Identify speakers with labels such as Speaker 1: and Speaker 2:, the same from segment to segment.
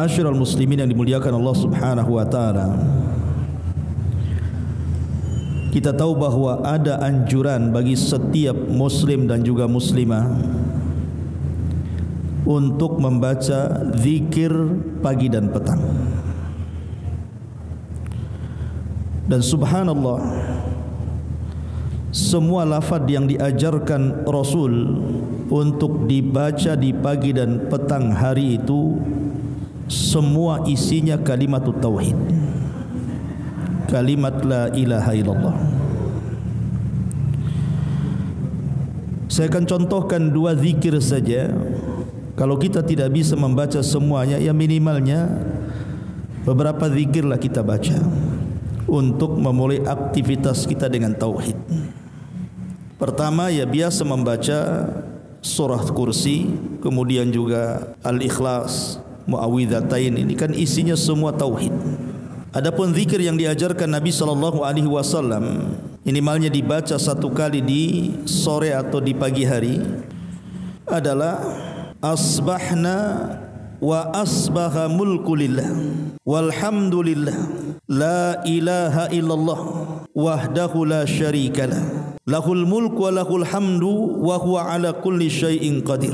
Speaker 1: Ma'asyiral muslimin yang dimuliakan Allah Subhanahu wa taala. Kita tahu bahawa ada anjuran bagi setiap muslim dan juga muslimah untuk membaca zikir pagi dan petang. Dan subhanallah semua lafaz yang diajarkan Rasul untuk dibaca di pagi dan petang hari itu semua isinya kalimat tauhid. Kalimat la ilaha illallah. Saya akan contohkan dua zikir saja. Kalau kita tidak bisa membaca semuanya, ya minimalnya beberapa zikirlah kita baca untuk memulai aktivitas kita dengan tauhid. Pertama ya biasa membaca surah kursi, kemudian juga al-ikhlas, muawwidzatain ini kan isinya semua tauhid. Adapun zikir yang diajarkan Nabi sallallahu alaihi wasallam minimalnya dibaca satu kali di sore atau di pagi hari adalah asbahna wa asbaha mulku lillah walhamdulillah la ilaha illallah wahdahu la syarikalah lahul mulk wa lahul hamdu wa huwa ala kulli syai'in qadir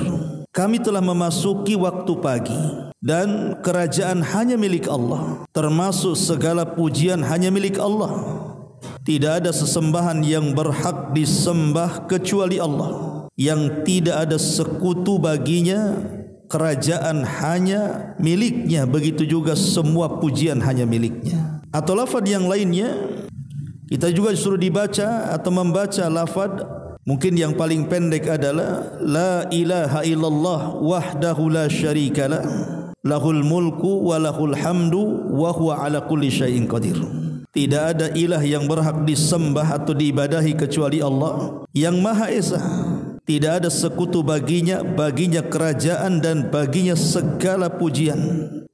Speaker 1: kami telah memasuki waktu pagi dan kerajaan hanya milik Allah. Termasuk segala pujian hanya milik Allah. Tidak ada sesembahan yang berhak disembah kecuali Allah. Yang tidak ada sekutu baginya kerajaan hanya miliknya. Begitu juga semua pujian hanya miliknya. Atau lafaz yang lainnya kita juga disuruh dibaca atau membaca lafaz mungkin yang paling pendek adalah la ilaha illallah wahdahu la syarikalah lahul mulku wa lahul hamdu wa huwa ala kulli syai'in qadir. Tidak ada ilah yang berhak disembah atau diibadahi kecuali Allah yang Maha Esa. Tidak ada sekutu baginya, baginya kerajaan dan baginya segala pujian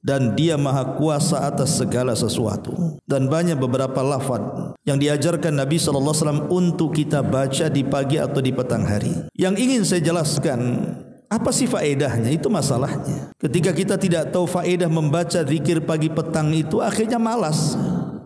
Speaker 1: dan dia maha kuasa atas segala sesuatu dan banyak beberapa lafaz yang diajarkan Nabi sallallahu alaihi wasallam untuk kita baca di pagi atau di petang hari yang ingin saya jelaskan apa sih faedahnya itu masalahnya ketika kita tidak tahu faedah membaca zikir pagi petang itu akhirnya malas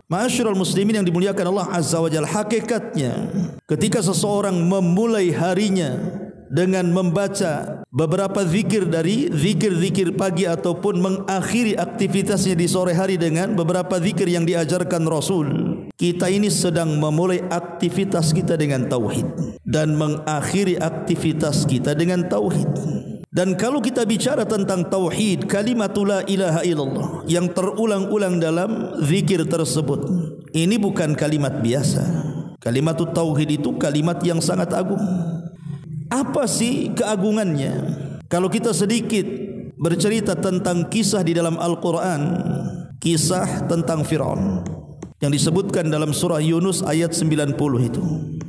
Speaker 1: Masyurul muslimin yang dimuliakan Allah Azza wa Jalla hakikatnya ketika seseorang memulai harinya dengan membaca beberapa zikir dari zikir-zikir pagi ataupun mengakhiri aktivitasnya di sore hari dengan beberapa zikir yang diajarkan Rasul. Kita ini sedang memulai aktivitas kita dengan tauhid dan mengakhiri aktivitas kita dengan tauhid. Dan kalau kita bicara tentang tauhid, kalimat la ilaha illallah yang terulang-ulang dalam zikir tersebut, ini bukan kalimat biasa. Kalimat tauhid itu kalimat yang sangat agung. Apa sih keagungannya? Kalau kita sedikit bercerita tentang kisah di dalam Al-Quran, kisah tentang Fir'aun yang disebutkan dalam surah Yunus ayat 90 itu.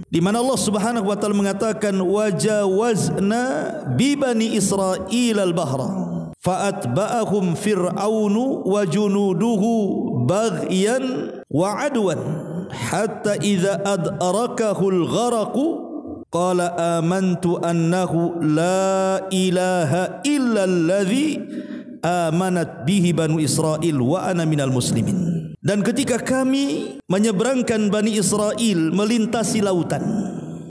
Speaker 1: Di mana Allah Subhanahu wa taala mengatakan wajawazna bi bani Israil al-bahra fa'atba'ahum fir'aunu wa junuduhu baghyan wa adwan hatta idza adrakahu al-gharaqu qala amantu annahu la ilaha illa alladhi amanat bihi banu Israel wa ana minal muslimin dan ketika kami menyeberangkan Bani Israel melintasi lautan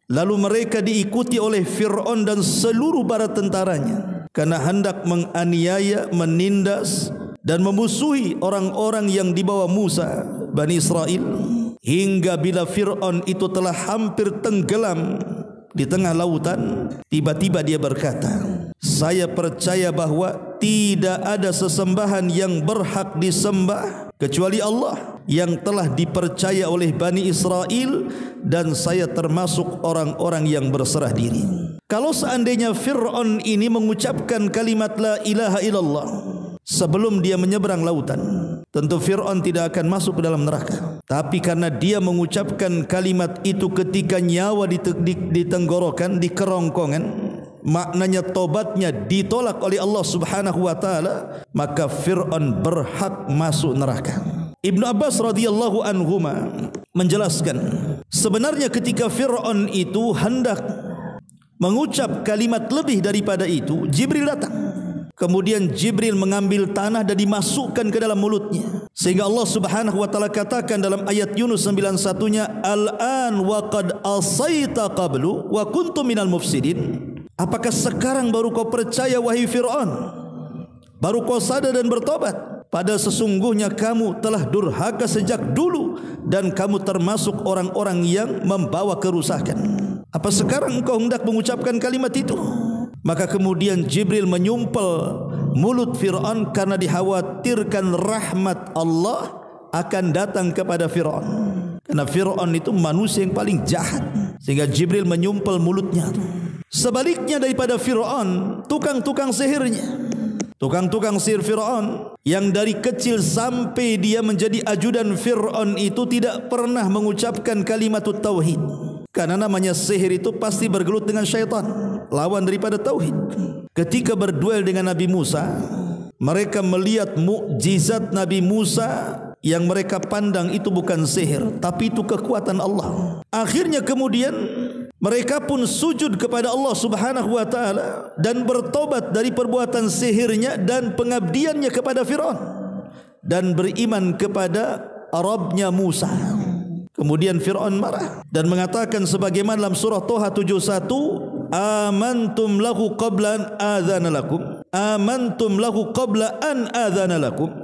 Speaker 1: lalu mereka diikuti oleh Fir'aun dan seluruh para tentaranya karena hendak menganiaya menindas dan memusuhi orang-orang yang dibawa Musa Bani Israel hingga bila Fir'aun itu telah hampir tenggelam di tengah lautan tiba-tiba dia berkata saya percaya bahawa tidak ada sesembahan yang berhak disembah kecuali Allah yang telah dipercaya oleh Bani Israel dan saya termasuk orang-orang yang berserah diri. Kalau seandainya Fir'aun ini mengucapkan kalimat la ilaha illallah sebelum dia menyeberang lautan tentu Fir'aun tidak akan masuk ke dalam neraka. Tapi karena dia mengucapkan kalimat itu ketika nyawa ditenggorokan di kerongkongan maknanya tobatnya ditolak oleh Allah Subhanahu wa taala maka Fir'aun berhak masuk neraka Ibnu Abbas radhiyallahu anhu menjelaskan sebenarnya ketika Fir'aun itu hendak mengucap kalimat lebih daripada itu Jibril datang Kemudian Jibril mengambil tanah dan dimasukkan ke dalam mulutnya. Sehingga Allah Subhanahu wa taala katakan dalam ayat Yunus 91-nya, "Al-an wa qad asaita qablu wa kuntum minal mufsidin." Apakah sekarang baru kau percaya wahai Firaun? Baru kau sadar dan bertobat? Pada sesungguhnya kamu telah durhaka sejak dulu dan kamu termasuk orang-orang yang membawa kerusakan. Apa sekarang engkau hendak mengucapkan kalimat itu? Maka kemudian Jibril menyumpel mulut Fir'aun karena dikhawatirkan rahmat Allah akan datang kepada Fir'aun. Karena Fir'aun itu manusia yang paling jahat. Sehingga Jibril menyumpel mulutnya. Sebaliknya daripada Fir'aun, tukang-tukang sihirnya. Tukang-tukang sihir Fir'aun yang dari kecil sampai dia menjadi ajudan Fir'aun itu tidak pernah mengucapkan kalimat tauhid. Karena namanya sihir itu pasti bergelut dengan syaitan lawan daripada tauhid. Ketika berduel dengan Nabi Musa, mereka melihat mukjizat Nabi Musa yang mereka pandang itu bukan sihir, tapi itu kekuatan Allah. Akhirnya kemudian mereka pun sujud kepada Allah Subhanahu wa taala dan bertobat dari perbuatan sihirnya dan pengabdiannya kepada Firaun dan beriman kepada Rabbnya Musa. Kemudian Firaun marah dan mengatakan sebagaimana dalam surah Toha 71 amantum lahu qabla an adzana lakum. Amantum lahu qabla an adzana lakum.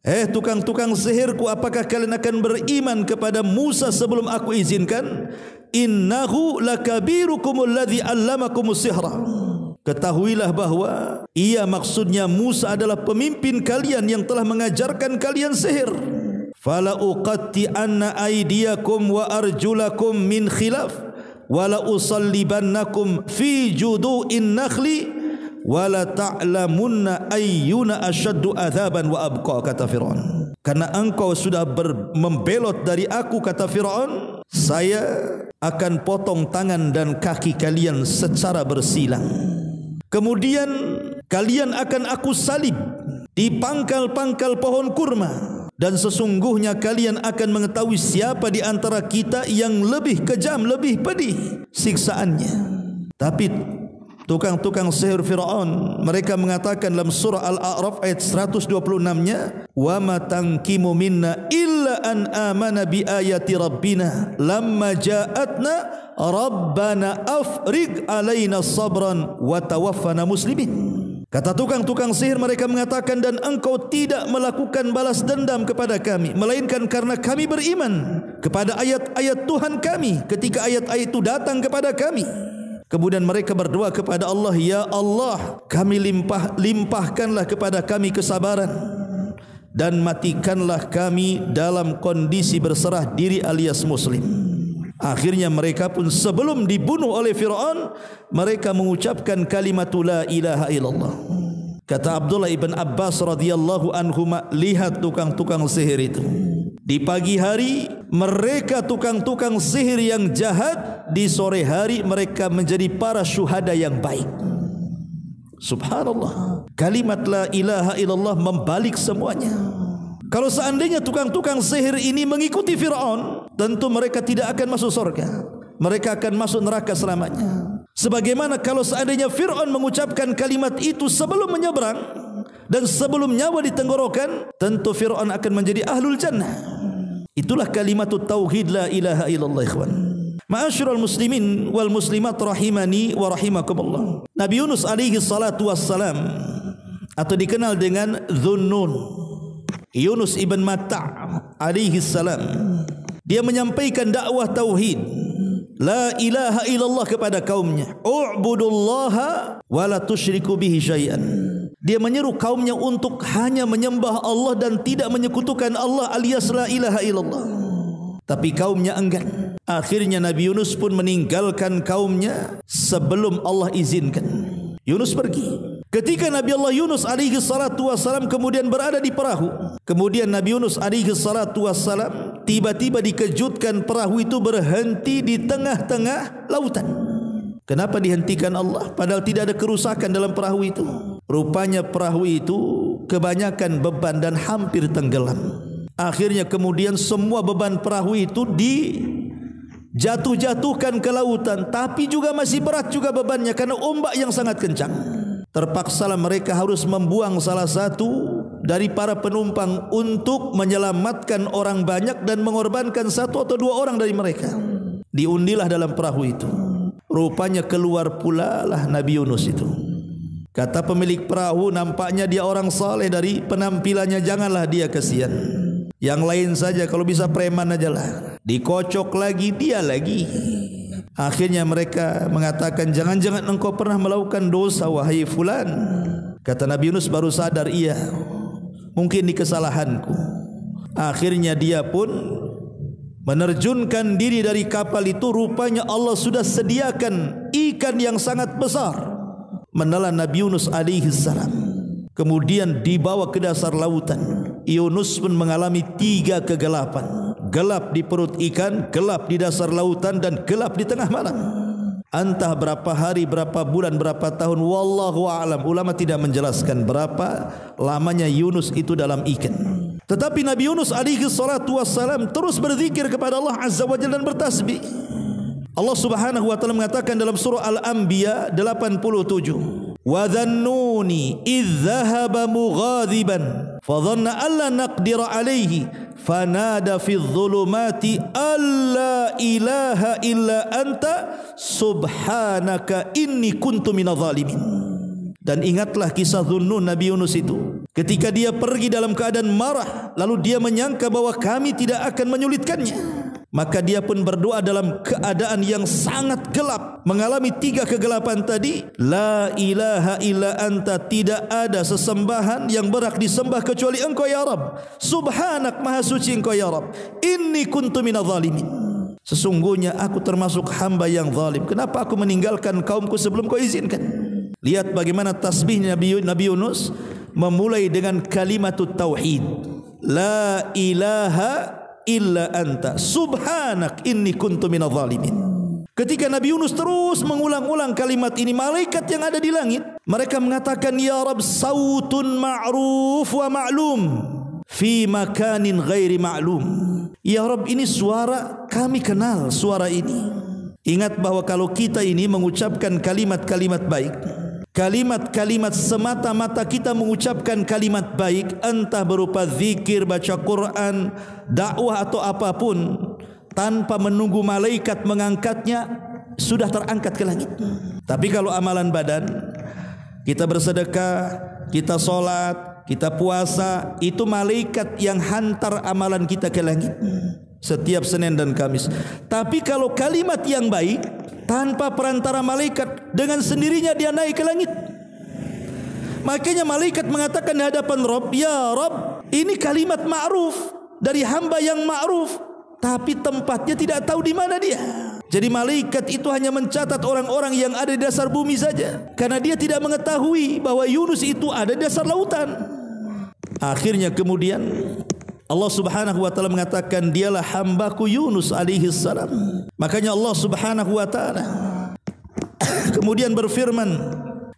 Speaker 1: Eh tukang-tukang sihirku apakah kalian akan beriman kepada Musa sebelum aku izinkan innahu lakabirukum alladhi allamakumus sihra Ketahuilah bahawa ia maksudnya Musa adalah pemimpin kalian yang telah mengajarkan kalian sihir. Fala uqatti anna aydiyakum wa arjulakum min khilaf wala usallibannakum fi judu'in nakhli wala ta'lamunna ayyuna ashaddu adzaban wa abqa kata Firaun karena engkau sudah membelot dari aku kata Firaun saya akan potong tangan dan kaki kalian secara bersilang kemudian kalian akan aku salib di pangkal-pangkal pohon kurma dan sesungguhnya kalian akan mengetahui siapa di antara kita yang lebih kejam, lebih pedih siksaannya. Tapi tukang-tukang sihir Firaun mereka mengatakan dalam surah Al-A'raf ayat 126-nya, "Wa ma minna illa an amana bi ayati rabbina lamma ja'atna rabbana afrig alaina sabran wa tawaffana muslimin." Kata tukang-tukang sihir mereka mengatakan dan engkau tidak melakukan balas dendam kepada kami melainkan karena kami beriman kepada ayat-ayat Tuhan kami ketika ayat-ayat itu datang kepada kami. Kemudian mereka berdoa kepada Allah, Ya Allah, kami limpah, limpahkanlah kepada kami kesabaran dan matikanlah kami dalam kondisi berserah diri alias muslim. Akhirnya mereka pun sebelum dibunuh oleh Fir'aun Mereka mengucapkan kalimat La ilaha illallah Kata Abdullah ibn Abbas radhiyallahu anhu Lihat tukang-tukang sihir itu Di pagi hari Mereka tukang-tukang sihir yang jahat Di sore hari mereka menjadi para syuhada yang baik Subhanallah Kalimat La ilaha illallah membalik semuanya kalau seandainya tukang-tukang sihir ini mengikuti Fir'aun, tentu mereka tidak akan masuk surga. Mereka akan masuk neraka selamanya. Sebagaimana kalau seandainya Fir'aun mengucapkan kalimat itu sebelum menyeberang dan sebelum nyawa ditenggorokan, tentu Fir'aun akan menjadi ahlul jannah. Itulah kalimat tauhid la ilaha illallah ikhwan. Ma'asyiral muslimin wal muslimat rahimani wa rahimakumullah. Nabi Yunus alaihi salatu wassalam atau dikenal dengan Dhunnun Yunus ibn Mata' alaihi salam dia menyampaikan dakwah tauhid la ilaha illallah kepada kaumnya u'budullaha wa la tusyriku bihi syai'an dia menyeru kaumnya untuk hanya menyembah Allah dan tidak menyekutukan Allah alias la ilaha illallah tapi kaumnya enggan akhirnya Nabi Yunus pun meninggalkan kaumnya sebelum Allah izinkan Yunus pergi Ketika Nabi Allah Yunus alaihi salatu wasalam kemudian berada di perahu. Kemudian Nabi Yunus alaihi salatu wasalam tiba-tiba dikejutkan perahu itu berhenti di tengah-tengah lautan. Kenapa dihentikan Allah? Padahal tidak ada kerusakan dalam perahu itu. Rupanya perahu itu kebanyakan beban dan hampir tenggelam. Akhirnya kemudian semua beban perahu itu di jatuh-jatuhkan ke lautan. Tapi juga masih berat juga bebannya karena ombak yang sangat kencang. terpaksalah mereka harus membuang salah satu dari para penumpang untuk menyelamatkan orang banyak dan mengorbankan satu atau dua orang dari mereka. Diundilah dalam perahu itu. Rupanya keluar pula lah Nabi Yunus itu. Kata pemilik perahu nampaknya dia orang saleh dari penampilannya janganlah dia kesian. Yang lain saja kalau bisa preman aja lah. Dikocok lagi dia lagi. Akhirnya mereka mengatakan jangan-jangan engkau pernah melakukan dosa wahai fulan. Kata Nabi Yunus baru sadar iya. Mungkin di kesalahanku. Akhirnya dia pun menerjunkan diri dari kapal itu rupanya Allah sudah sediakan ikan yang sangat besar menelan Nabi Yunus alaihi salam. Kemudian dibawa ke dasar lautan. Yunus pun mengalami tiga kegelapan. Gelap di perut ikan gelap di dasar lautan dan gelap di tengah malam. Entah berapa hari berapa bulan berapa tahun wallahu alam. Ulama tidak menjelaskan berapa lamanya Yunus itu dalam ikan. Tetapi Nabi Yunus alaihi salatu wassalam terus berzikir kepada Allah Azza wa Jalla dan bertasbih. Allah Subhanahu wa taala mengatakan dalam surah Al-Anbiya 87. Wa dhannuni idh dhahaba mughadiban fa dhanna alla naqdira alayhi fanada fi dhulumati alla ilaha illa anta subhanaka inni kuntu minadh dhalimin. Dan ingatlah kisah Dhunnun Nabi Yunus itu. Ketika dia pergi dalam keadaan marah, lalu dia menyangka bahwa kami tidak akan menyulitkannya. Maka dia pun berdoa dalam keadaan yang sangat gelap. Mengalami tiga kegelapan tadi. La ilaha illa anta. Tidak ada sesembahan yang berhak disembah kecuali engkau ya. Subhanak maha suci engkau ya Rab. Inni kuntu minal zalimin. Sesungguhnya aku termasuk hamba yang zalim. Kenapa aku meninggalkan kaumku sebelum kau izinkan? Lihat bagaimana tasbih Nabi Yunus memulai dengan kalimat tauhid la ilaha illa anta. Subhanak inni kuntu minadh zalimin. Ketika Nabi Yunus terus mengulang-ulang kalimat ini malaikat yang ada di langit mereka mengatakan ya rab sautun ma'ruf wa ma'lum. Fi makanin ghairi ma'lum. Ya rab ini suara kami kenal suara ini. Ingat bahwa kalau kita ini mengucapkan kalimat-kalimat baik Kalimat-kalimat semata-mata kita mengucapkan kalimat baik entah berupa zikir, baca Quran, dakwah atau apa pun tanpa menunggu malaikat mengangkatnya sudah terangkat ke langit. Tapi kalau amalan badan kita bersedekah, kita solat, kita puasa, itu malaikat yang hantar amalan kita ke langit setiap Senin dan Kamis. Tapi kalau kalimat yang baik tanpa perantara malaikat. Dengan sendirinya dia naik ke langit. Makanya malaikat mengatakan di hadapan Rob ya Rob ini kalimat ma'ruf dari hamba yang ma'ruf tapi tempatnya tidak tahu di mana dia. Jadi malaikat itu hanya mencatat orang-orang yang ada di dasar bumi saja karena dia tidak mengetahui bahwa Yunus itu ada di dasar lautan. Akhirnya kemudian Allah Subhanahu wa taala mengatakan dialah hambaku Yunus alaihi salam. Makanya Allah Subhanahu wa taala kemudian berfirman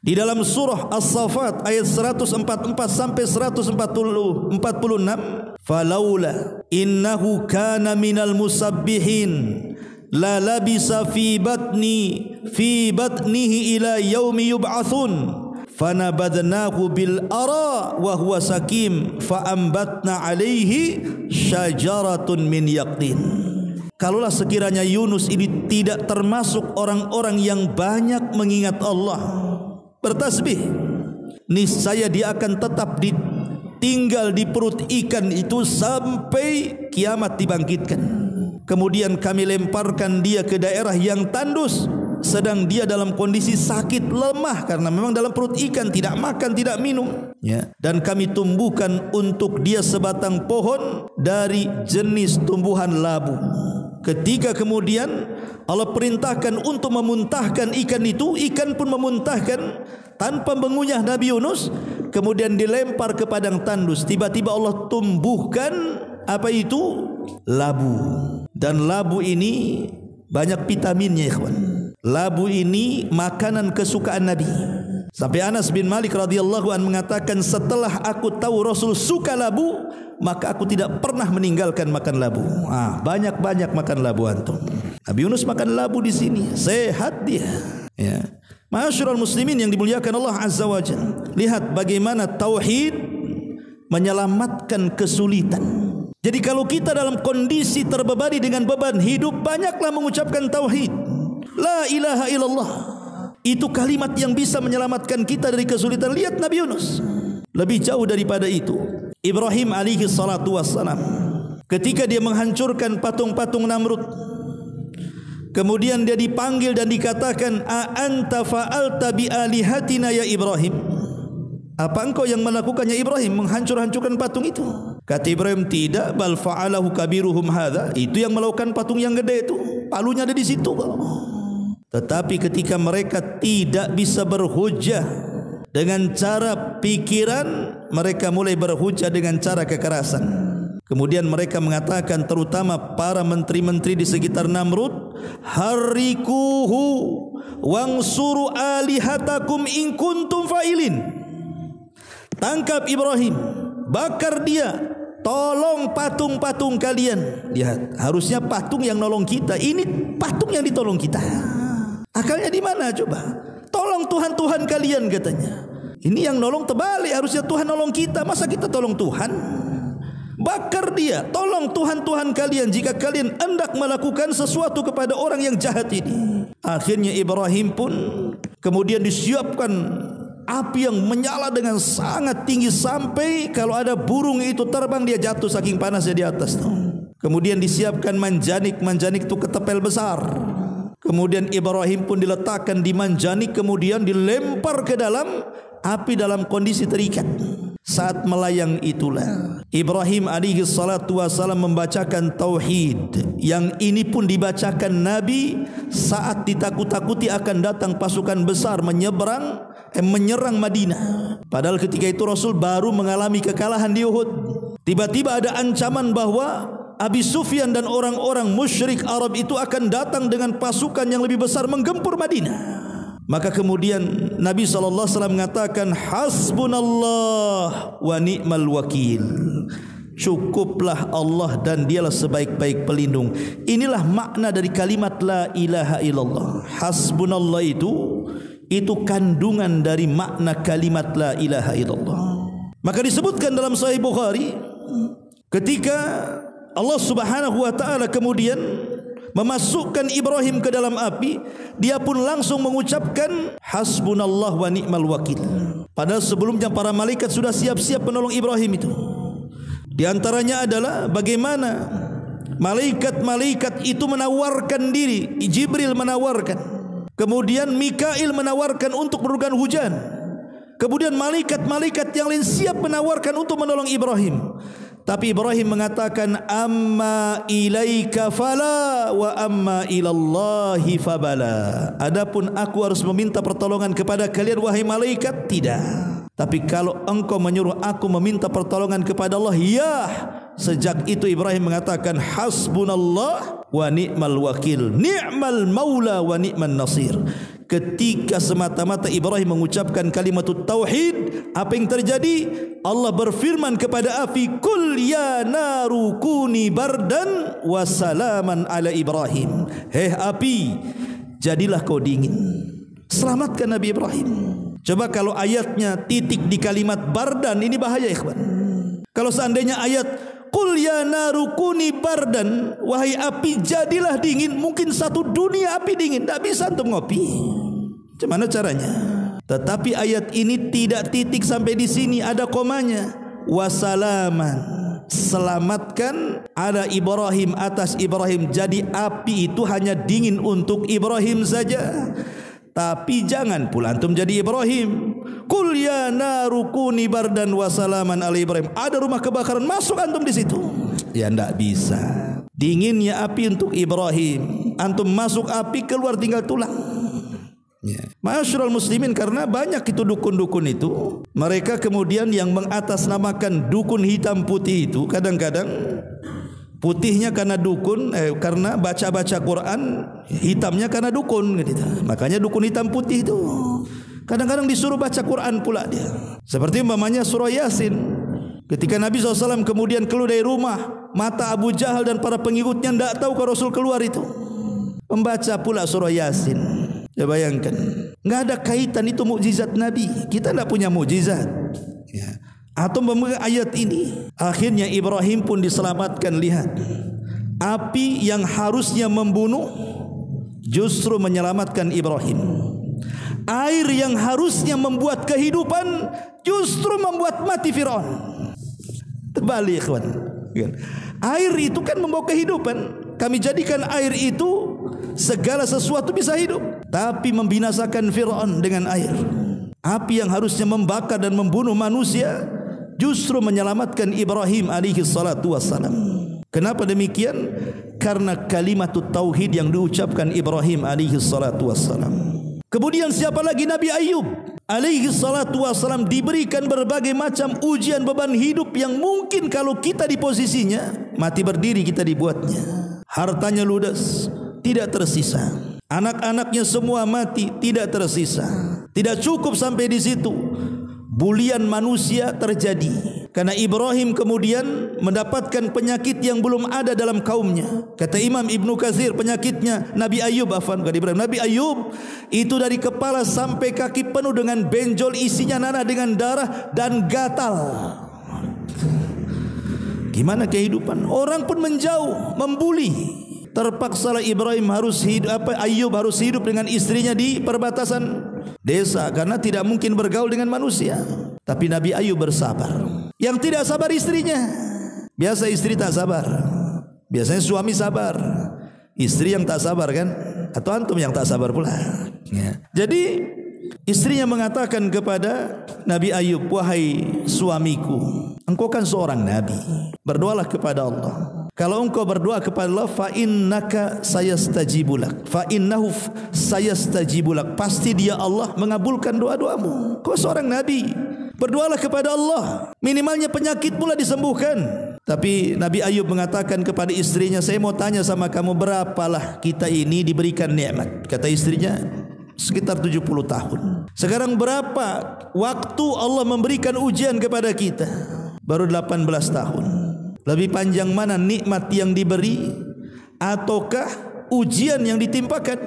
Speaker 1: di dalam surah As-Saffat ayat 144 sampai 140 46 falaula innahu kana minal musabbihin la labisa fi batni fi batnihi ila yaumi yub'atsun fanabadnahu bil ara wa huwa sakim fa ambatna alaihi syajaratun kalaulah sekiranya Yunus ini tidak termasuk orang-orang yang banyak mengingat Allah bertasbih niscaya dia akan tetap ditinggal di perut ikan itu sampai kiamat dibangkitkan. Kemudian kami lemparkan dia ke daerah yang tandus sedang dia dalam kondisi sakit lemah karena memang dalam perut ikan tidak makan tidak minum. Ya. Dan kami tumbuhkan untuk dia sebatang pohon dari jenis tumbuhan labu. Ketika kemudian Allah perintahkan untuk memuntahkan ikan itu ikan pun memuntahkan tanpa mengunyah Nabi Yunus kemudian dilempar ke padang tandus. Tiba-tiba Allah tumbuhkan apa itu? Labu. Dan labu ini banyak vitaminnya ikhwan Labu ini makanan kesukaan Nabi. Sampai Anas bin Malik radhiyallahu an mengatakan setelah aku tahu Rasul suka labu, maka aku tidak pernah meninggalkan makan labu. Ah, banyak-banyak makan labu antum. Nabi Yunus makan labu di sini, sehat dia. Ya. Ma'asyiral muslimin yang dimuliakan Allah Azza wa Jalla. Lihat bagaimana tauhid menyelamatkan kesulitan. Jadi kalau kita dalam kondisi terbebani dengan beban hidup banyaklah mengucapkan tauhid. La ilaha illallah. Itu kalimat yang bisa menyelamatkan kita dari kesulitan. Lihat Nabi Yunus. Lebih jauh daripada itu. Ibrahim alaihi salatu wassalam. Ketika dia menghancurkan patung-patung Namrud. Kemudian dia dipanggil dan dikatakan a anta fa'alta bi ya Ibrahim. Apa engkau yang melakukannya Ibrahim menghancur-hancurkan patung itu? Kata Ibrahim tidak bal fa'alahu kabiruhum hadza. Itu yang melakukan patung yang gede itu. Palunya ada di situ. Tetapi ketika mereka tidak bisa berhujah dengan cara pikiran, mereka mulai berhujah dengan cara kekerasan. Kemudian mereka mengatakan terutama para menteri-menteri di sekitar Namrud, harikuhu wangsuru alihatakum in kuntum fa'ilin. Tangkap Ibrahim, bakar dia, tolong patung-patung kalian. Lihat, harusnya patung yang nolong kita, ini patung yang ditolong kita. Akalnya di mana coba? Tolong Tuhan-Tuhan kalian katanya. Ini yang nolong terbalik, harusnya Tuhan nolong kita, masa kita tolong Tuhan? Bakar dia. Tolong Tuhan-Tuhan kalian jika kalian hendak melakukan sesuatu kepada orang yang jahat ini. Akhirnya Ibrahim pun kemudian disiapkan api yang menyala dengan sangat tinggi sampai kalau ada burung itu terbang dia jatuh saking panasnya di atas. Kemudian disiapkan manjanik, manjanik itu ketepel besar. Kemudian Ibrahim pun diletakkan di manjanik kemudian dilempar ke dalam api dalam kondisi terikat. Saat melayang itulah Ibrahim alaihi salatu wasalam membacakan tauhid yang ini pun dibacakan Nabi saat ditakut-takuti akan datang pasukan besar menyeberang eh, menyerang Madinah. Padahal ketika itu Rasul baru mengalami kekalahan di Uhud. Tiba-tiba ada ancaman bahwa Abi Sufyan dan orang-orang musyrik Arab itu akan datang dengan pasukan yang lebih besar menggempur Madinah. Maka kemudian Nabi SAW mengatakan Hasbunallah wa ni'mal wakil. Cukuplah Allah dan dialah sebaik-baik pelindung. Inilah makna dari kalimat La ilaha illallah. Hasbunallah itu Itu kandungan dari makna kalimat La ilaha illallah. Maka disebutkan dalam Sahih Bukhari Ketika Allah subhanahu wa ta'ala kemudian memasukkan Ibrahim ke dalam api dia pun langsung mengucapkan hasbunallah wa ni'mal wakil. Padahal sebelumnya para malaikat sudah siap-siap menolong Ibrahim itu. Di antaranya adalah bagaimana malaikat-malaikat itu menawarkan diri Jibril menawarkan. Kemudian Mikail menawarkan untuk menurunkan hujan. Kemudian malaikat-malaikat yang lain siap menawarkan untuk menolong Ibrahim tapi Ibrahim mengatakan amma ilaika fala wa amma ilallahi fabala. Adapun aku harus meminta pertolongan kepada kalian wahai malaikat tidak. Tapi kalau engkau menyuruh aku meminta pertolongan kepada Allah, ya. Sejak itu Ibrahim mengatakan hasbunallah wa ni'mal wakil, ni'mal maula wa ni'man nasir ketika semata-mata Ibrahim mengucapkan kalimat tauhid apa yang terjadi? Allah berfirman kepada api kul ya naru kuni bardan wa salaman ala Ibrahim. Heh api jadilah kau dingin. Selamatkan Nabi Ibrahim. Coba kalau ayatnya titik di kalimat bardan ini bahaya ikhwan. Kalau seandainya ayat Kul ya naru kuni bardan Wahai api jadilah dingin. Mungkin satu dunia api dingin Tak bisa untuk ngopi Bagaimana caranya? Tetapi ayat ini tidak titik sampai di sini ada komanya. Wasalaman. Selamatkan ada Ibrahim atas Ibrahim. Jadi api itu hanya dingin untuk Ibrahim saja. Tapi jangan pula antum jadi Ibrahim. Kul ya narukuni bardan wasalaman ala Ibrahim. Ada rumah kebakaran masuk antum di situ. Ya ndak bisa. Dinginnya api untuk Ibrahim. Antum masuk api keluar tinggal tulang. Ya. Masyurul muslimin karena banyak itu dukun-dukun itu mereka kemudian yang mengatasnamakan dukun hitam putih itu kadang-kadang putihnya karena dukun eh, karena baca-baca Quran hitamnya karena dukun gitu. Makanya dukun hitam putih itu kadang-kadang disuruh baca Quran pula dia. Seperti umpamanya surah Yasin. Ketika Nabi SAW kemudian keluar dari rumah, mata Abu Jahal dan para pengikutnya tidak tahu kalau Rasul keluar itu. Membaca pula surah Yasin. Ya bayangkan, nggak ada kaitan itu mukjizat Nabi. Kita tidak punya mukjizat. Ya. Atau memegang ayat ini, akhirnya Ibrahim pun diselamatkan. Lihat, api yang harusnya membunuh justru menyelamatkan Ibrahim. Air yang harusnya membuat kehidupan justru membuat mati Firaun. Terbalik, kawan. Air itu kan membawa kehidupan. Kami jadikan air itu segala sesuatu bisa hidup, tapi membinasakan Firaun dengan air. Api yang harusnya membakar dan membunuh manusia justru menyelamatkan Ibrahim alaihi salatu wassalam. Kenapa demikian? Karena kalimat tauhid yang diucapkan Ibrahim alaihi salatu wassalam. Kemudian siapa lagi Nabi Ayub alaihi salatu wassalam diberikan berbagai macam ujian beban hidup yang mungkin kalau kita di posisinya mati berdiri kita dibuatnya. Hartanya ludas, tidak tersisa. Anak-anaknya semua mati, tidak tersisa. Tidak cukup sampai di situ. Bulian manusia terjadi. Karena Ibrahim kemudian mendapatkan penyakit yang belum ada dalam kaumnya. Kata Imam Ibn Qazir penyakitnya Nabi Ayub afan Ibrahim. Nabi Ayub itu dari kepala sampai kaki penuh dengan benjol isinya nanah dengan darah dan gatal. Gimana kehidupan? Orang pun menjauh, membuli. Terpaksalah Ibrahim harus hidup apa Ayub harus hidup dengan istrinya di perbatasan desa karena tidak mungkin bergaul dengan manusia. Tapi Nabi Ayub bersabar. Yang tidak sabar istrinya. Biasa istri tak sabar. Biasanya suami sabar. Istri yang tak sabar kan? Atau antum yang tak sabar pula. Ya. Jadi istrinya mengatakan kepada Nabi Ayub, "Wahai suamiku, engkau kan seorang nabi. Berdoalah kepada Allah." Kalau engkau berdoa kepada Allah fa innaka sayastajibulak. Fa innahu sayastajibulak. Pasti dia Allah mengabulkan doa-doamu. Kau seorang nabi. Berdoalah kepada Allah. Minimalnya penyakit pula disembuhkan. Tapi Nabi Ayub mengatakan kepada istrinya, saya mau tanya sama kamu berapalah kita ini diberikan nikmat. Kata istrinya, sekitar 70 tahun. Sekarang berapa waktu Allah memberikan ujian kepada kita? Baru 18 tahun. Lebih panjang mana nikmat yang diberi ataukah ujian yang ditimpakan?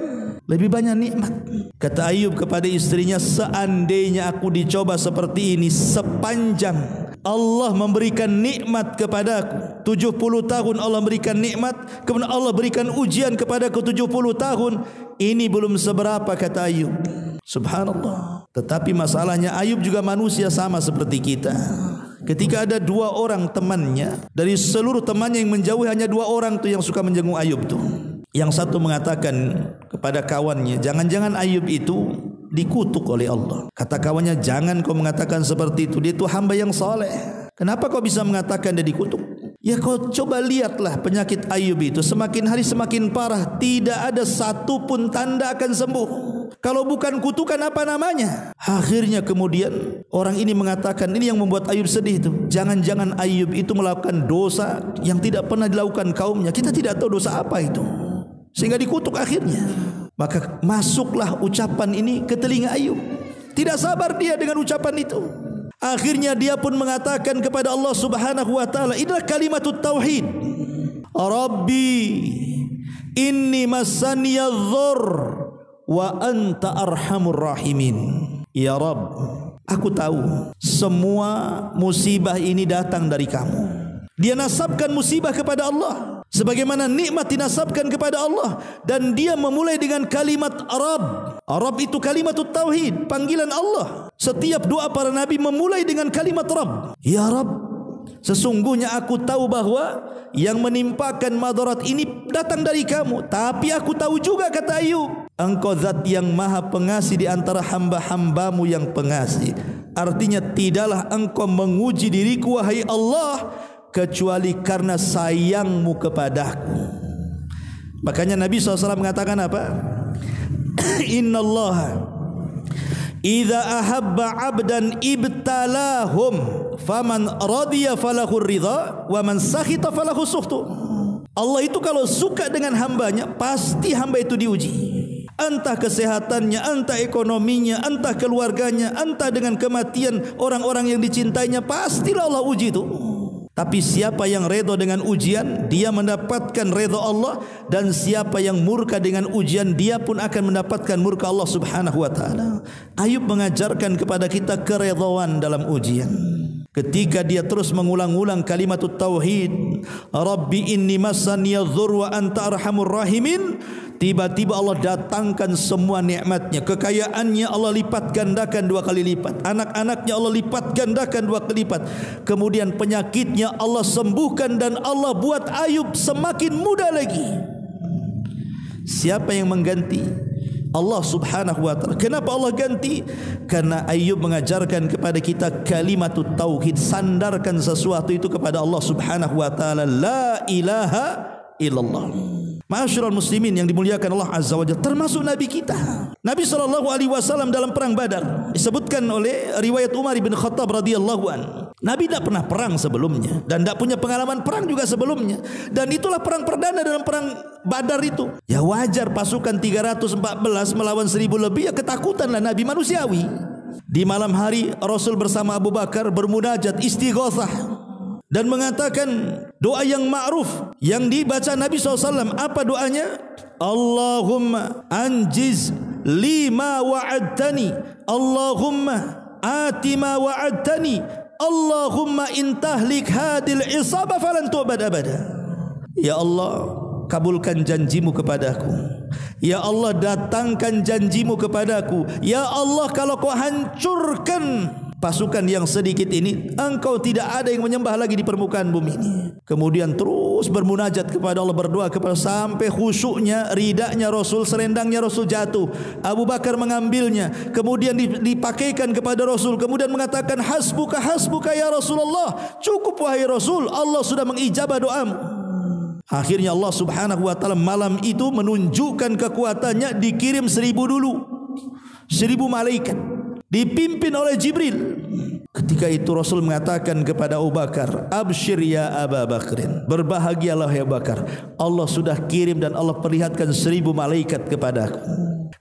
Speaker 1: Lebih banyak nikmat. Kata Ayub kepada istrinya, seandainya aku dicoba seperti ini sepanjang Allah memberikan nikmat kepadaku 70 tahun Allah memberikan nikmat kemudian Allah berikan ujian kepadaku 70 tahun ini belum seberapa kata Ayub subhanallah tetapi masalahnya Ayub juga manusia sama seperti kita Ketika ada dua orang temannya dari seluruh temannya yang menjauhi hanya dua orang tu yang suka menjenguk Ayub tu. Yang satu mengatakan kepada kawannya, jangan-jangan Ayub itu dikutuk oleh Allah. Kata kawannya, jangan kau mengatakan seperti itu. Dia itu hamba yang soleh. Kenapa kau bisa mengatakan dia dikutuk? Ya kau coba lihatlah penyakit Ayub itu semakin hari semakin parah. Tidak ada satu pun tanda akan sembuh. Kalau bukan kutukan apa namanya? Akhirnya kemudian orang ini mengatakan ini yang membuat Ayub sedih itu. Jangan-jangan Ayub itu melakukan dosa yang tidak pernah dilakukan kaumnya. Kita tidak tahu dosa apa itu. Sehingga dikutuk akhirnya. Maka masuklah ucapan ini ke telinga Ayub. Tidak sabar dia dengan ucapan itu. Akhirnya dia pun mengatakan kepada Allah Subhanahu wa taala, inilah kalimat tauhid. Rabbi inni masaniyadh wa anta arhamur rahimin. Ya Rabb, aku tahu semua musibah ini datang dari kamu. Dia nasabkan musibah kepada Allah sebagaimana nikmat dinasabkan kepada Allah dan dia memulai dengan kalimat Arab. Arab itu kalimat tauhid, panggilan Allah. Setiap doa para nabi memulai dengan kalimat Rabb. Ya Rabb, Sesungguhnya aku tahu bahwa yang menimpakan madarat ini datang dari kamu. Tapi aku tahu juga kata Ayub. Engkau zat yang maha pengasih di antara hamba-hambamu yang pengasih. Artinya tidaklah engkau menguji diriku wahai Allah. Kecuali karena sayangmu kepadaku. Makanya Nabi SAW mengatakan apa? Inna Allah Iza ahabba abdan ibtalahum faman radiya falahu ridha wa man sakhita falahu sukhtu. Allah itu kalau suka dengan hambanya pasti hamba itu diuji. Entah kesehatannya, entah ekonominya, entah keluarganya, entah dengan kematian orang-orang yang dicintainya, pastilah Allah uji itu. Tapi siapa yang redha dengan ujian, dia mendapatkan redha Allah dan siapa yang murka dengan ujian, dia pun akan mendapatkan murka Allah Subhanahu wa taala. Ayub mengajarkan kepada kita keredhaan dalam ujian. Ketika dia terus mengulang-ulang kalimat tauhid, Rabbi inni massani dhur wa anta arhamur rahimin, Tiba-tiba Allah datangkan semua nikmatnya. Kekayaannya Allah lipat gandakan dua kali lipat. Anak-anaknya Allah lipat gandakan dua kali lipat. Kemudian penyakitnya Allah sembuhkan dan Allah buat Ayub semakin muda lagi. Siapa yang mengganti? Allah subhanahu wa ta'ala. Kenapa Allah ganti? Karena Ayub mengajarkan kepada kita kalimat tauhid. Sandarkan sesuatu itu kepada Allah subhanahu wa ta'ala. La ilaha illallah. Masyurul muslimin yang dimuliakan Allah Azza wa Jalla termasuk Nabi kita. Nabi sallallahu alaihi wasallam dalam perang Badar disebutkan oleh riwayat Umar bin Khattab radhiyallahu an. Nabi tidak pernah perang sebelumnya dan tidak punya pengalaman perang juga sebelumnya. Dan itulah perang perdana dalam perang Badar itu. Ya wajar pasukan 314 melawan 1000 lebih ya ketakutanlah Nabi manusiawi. Di malam hari Rasul bersama Abu Bakar bermunajat istighatsah dan mengatakan doa yang ma'ruf yang dibaca Nabi SAW apa doanya Allahumma anjiz lima wa'adtani Allahumma atima wa'adtani Allahumma intahlik hadil isabah falan tu'bad abada. Ya Allah kabulkan janjimu kepadaku Ya Allah datangkan janjimu kepadaku Ya Allah kalau kau hancurkan pasukan yang sedikit ini engkau tidak ada yang menyembah lagi di permukaan bumi ini. Kemudian terus bermunajat kepada Allah berdoa kepada sampai khusyuknya ridaknya Rasul serendangnya Rasul jatuh Abu Bakar mengambilnya kemudian dipakaikan kepada Rasul kemudian mengatakan hasbuka hasbuka ya Rasulullah cukup wahai Rasul Allah sudah mengijabah doamu Akhirnya Allah subhanahu wa ta'ala malam itu menunjukkan kekuatannya dikirim seribu dulu. Seribu malaikat dipimpin oleh Jibril. Ketika itu Rasul mengatakan kepada Abu Bakar, "Abshir ya Abu Bakrin." Berbahagialah ya Bakar. Allah sudah kirim dan Allah perlihatkan seribu malaikat kepadaku.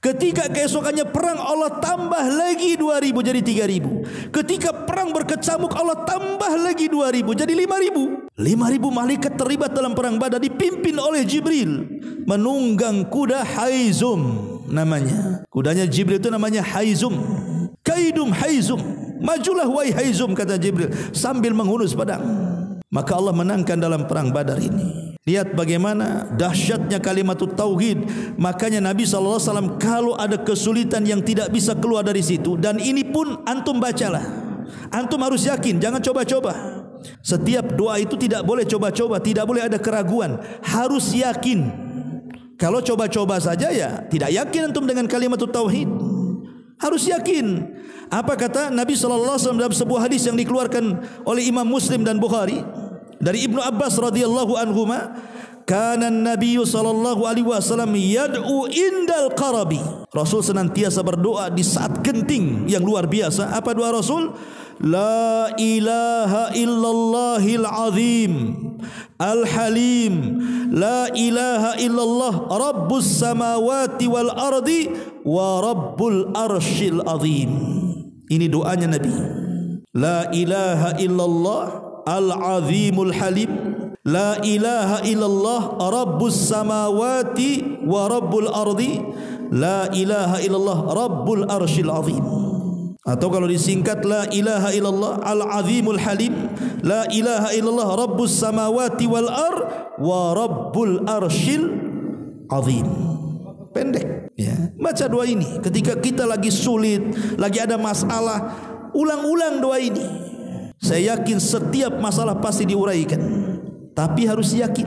Speaker 1: Ketika keesokannya perang Allah tambah lagi dua ribu jadi tiga ribu. Ketika perang berkecamuk Allah tambah lagi dua ribu jadi lima ribu. Lima ribu malaikat terlibat dalam perang Badar dipimpin oleh Jibril menunggang kuda Haizum namanya. Kudanya Jibril itu namanya Haizum. Kaidum haizum. Majulah wahai haizum kata Jibril sambil menghunus pedang. Maka Allah menangkan dalam perang Badar ini. Lihat bagaimana dahsyatnya kalimat tauhid. Makanya Nabi SAW kalau ada kesulitan yang tidak bisa keluar dari situ. Dan ini pun antum bacalah. Antum harus yakin. Jangan coba-coba. Setiap doa itu tidak boleh coba-coba. Tidak boleh ada keraguan. Harus yakin. Kalau coba-coba saja ya tidak yakin antum dengan kalimat tauhid. Harus yakin. Apa kata Nabi sallallahu alaihi wasallam dalam sebuah hadis yang dikeluarkan oleh Imam Muslim dan Bukhari dari Ibnu Abbas radhiyallahu anhuma kana Nabi sallallahu alaihi wasallam yad'u indal qarabi. Rasul senantiasa berdoa di saat genting yang luar biasa. Apa doa Rasul? La ilaha illallahil azim Al-Halim La ilaha illallah Rabbus samawati wal ardi Wa Rabbul arshil azim. Ini doanya Nabi. La ilaha illallah Al-azimul halim. La ilaha illallah Rabbus samawati Wa Rabbul ardi. La ilaha illallah Rabbul arshil azim. Atau kalau disingkat la ilaha illallah al-azimul halim. La ilaha illallah rabbus samawati wal ar wa rabbul arshil azim. Pendek ya baca doa ini ketika kita lagi sulit lagi ada masalah ulang-ulang doa ini saya yakin setiap masalah pasti diuraikan tapi harus yakin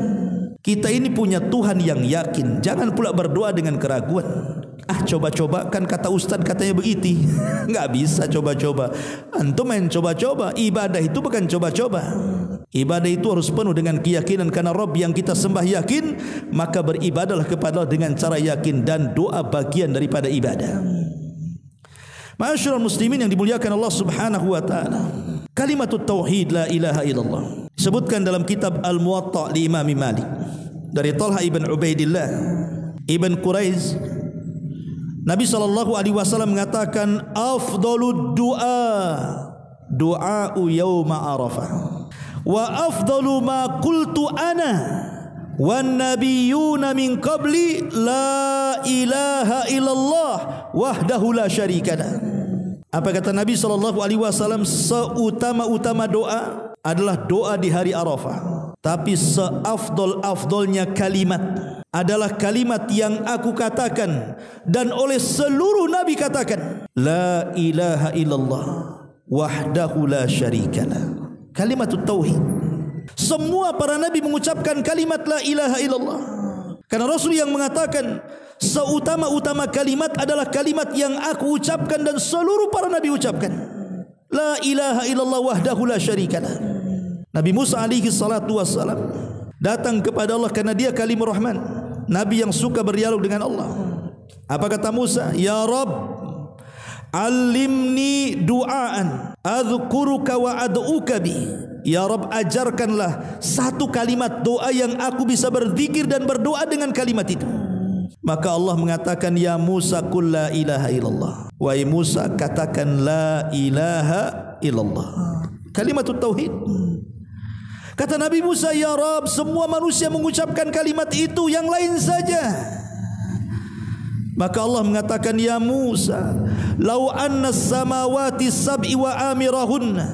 Speaker 1: kita ini punya Tuhan yang yakin jangan pula berdoa dengan keraguan Ah coba-coba kan kata ustaz katanya begitu. Enggak bisa coba-coba. Antum main coba-coba. Ibadah itu bukan coba-coba. Ibadah itu harus penuh dengan keyakinan karena Rabb yang kita sembah yakin, maka beribadahlah kepada Allah dengan cara yakin dan doa bagian daripada ibadah. Masyaallah muslimin yang dimuliakan Allah Subhanahu wa taala. Kalimat tauhid la ilaha illallah. Disebutkan dalam kitab Al-Muwatta li Imam Malik dari Talha ibn Ubaidillah ibn Quraiz Nabi sallallahu alaihi wasallam mengatakan afdalud du'a du'a yaum arafah wa afdalu ma qultu ana. Wan nabiyyuna min qabli la ilaha illallah wahdahu la syarikana apa kata Nabi sallallahu alaihi wasallam? Seutama-utama doa adalah doa di hari Arafah. Tapi seafdol-afdolnya kalimat adalah kalimat yang aku katakan dan oleh seluruh nabi katakan la ilaha illallah wahdahu la syarikalah kalimat tauhid. Semua para nabi mengucapkan kalimat la ilaha illallah. Karena rasul yang mengatakan seutama-utama kalimat adalah kalimat yang aku ucapkan dan seluruh para nabi ucapkan. La ilaha illallah wahdahu la syarikalah Nabi Musa alaihi salatu wassalam datang kepada Allah karena dia kalimur rahman nabi yang suka berdialog dengan Allah. Apa kata Musa? Ya rab Alimni du'aan. Adhkuruka wa ad'uka bi. Ya Rab ajarkanlah Satu kalimat doa yang aku bisa berzikir dan berdoa dengan kalimat itu. Maka Allah mengatakan Ya Musa kul la ilaha illallah. Wahai Musa katakan la ilaha illallah. Kalimat tauhid. Kata Nabi Musa Ya Rab semua manusia mengucapkan kalimat itu Yang lain saja Maka Allah mengatakan ya Musa, "Lau anna samawati sab'i wa amirahunna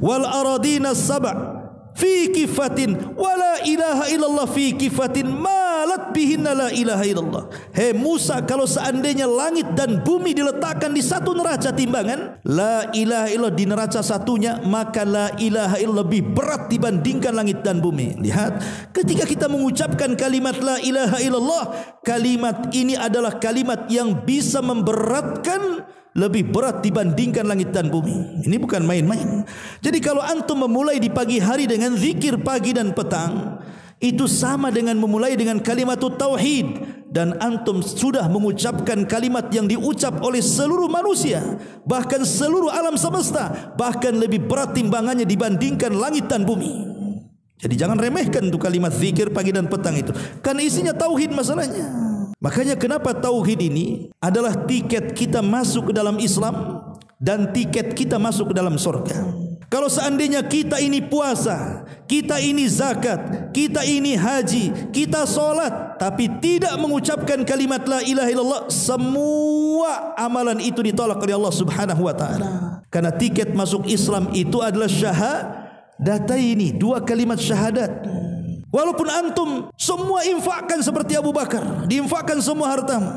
Speaker 1: wal aradina sab' fi kifatin wala ilaha illallah fi kifatin malat bihinna la ilaha illallah. Hei Musa kalau seandainya langit dan bumi diletakkan di satu neraca timbangan la ilaha illallah di neraca satunya maka la ilaha illallah lebih berat dibandingkan langit dan bumi. Lihat ketika kita mengucapkan kalimat la ilaha illallah kalimat ini adalah kalimat yang bisa memberatkan lebih berat dibandingkan langit dan bumi. Ini bukan main-main. Jadi kalau antum memulai di pagi hari dengan zikir pagi dan petang, itu sama dengan memulai dengan kalimat tauhid dan antum sudah mengucapkan kalimat yang diucap oleh seluruh manusia, bahkan seluruh alam semesta, bahkan lebih berat timbangannya dibandingkan langit dan bumi. Jadi jangan remehkan tu kalimat zikir pagi dan petang itu. Karena isinya tauhid masalahnya. Makanya kenapa tauhid ini adalah tiket kita masuk ke dalam Islam dan tiket kita masuk ke dalam surga. Kalau seandainya kita ini puasa, kita ini zakat, kita ini haji, kita solat, tapi tidak mengucapkan kalimat la ilaha illallah, semua amalan itu ditolak oleh Allah Subhanahu wa taala. Karena tiket masuk Islam itu adalah syahadat ini, dua kalimat syahadat. Walaupun antum semua infakkan seperti Abu Bakar, diinfakkan semua hartamu.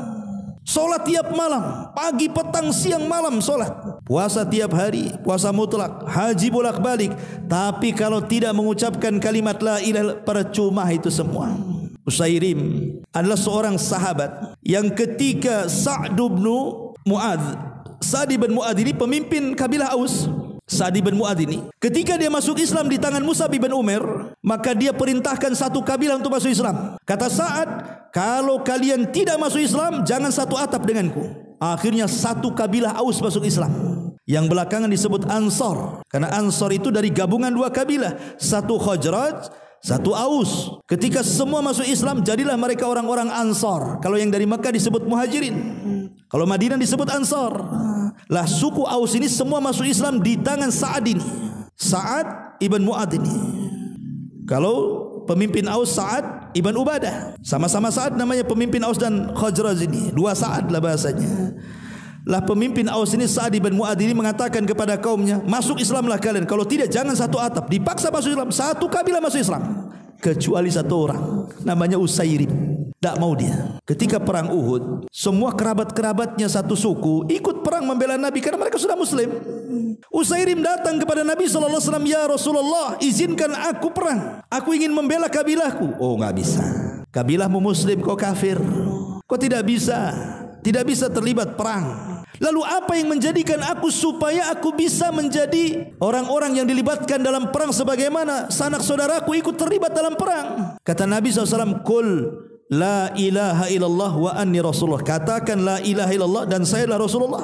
Speaker 1: Solat tiap malam, pagi, petang, siang, malam solat. Puasa tiap hari, puasa mutlak, haji bolak balik. Tapi kalau tidak mengucapkan kalimat la ilaha percuma itu semua. Usairim adalah seorang sahabat yang ketika Sa'd bin Mu'adz Sa'd bin Mu'adz ini pemimpin kabilah Aus Sa'd bin Mu'ad ini ketika dia masuk Islam di tangan Musa bin Umar maka dia perintahkan satu kabilah untuk masuk Islam. Kata Sa'ad kalau kalian tidak masuk Islam jangan satu atap denganku. Akhirnya satu kabilah Aus masuk Islam. Yang belakangan disebut Ansor karena Ansor itu dari gabungan dua kabilah. Satu Khajraj satu Aus ketika semua masuk Islam jadilah mereka orang-orang Ansor kalau yang dari Mekah disebut Muhajirin kalau Madinah disebut Ansor lah suku Aus ini semua masuk Islam di tangan Sa'ad ini. Sa'ad ibn Mu'ad ini. Kalau pemimpin Aus Sa'ad ibn Ubadah. Sama-sama Sa'ad namanya pemimpin Aus dan Khajraz ini. Dua Sa'ad lah bahasanya. Lah pemimpin Aus ini Sa'ad ibn Mu'ad ini mengatakan kepada kaumnya, masuk Islamlah kalian. Kalau tidak jangan satu atap. Dipaksa masuk Islam. Satu kabilah masuk Islam. Kecuali satu orang. Namanya Usairim. Tak mau dia. Ketika perang Uhud, semua kerabat-kerabatnya satu suku ikut perang membela Nabi karena mereka sudah Muslim. Usairim datang kepada Nabi wasallam, "Ya Rasulullah, izinkan aku perang. Aku ingin membela kabilahku." Oh, enggak bisa. Kabilahmu Muslim kau kafir. Kau tidak bisa. Tidak bisa terlibat perang. Lalu apa yang menjadikan aku supaya aku bisa menjadi orang-orang yang dilibatkan dalam perang sebagaimana sanak saudaraku ikut terlibat dalam perang? Kata Nabi SAW, Kul La ilaha illallah wa anni rasulullah. Katakan la ilaha illallah dan saya adalah Rasulullah.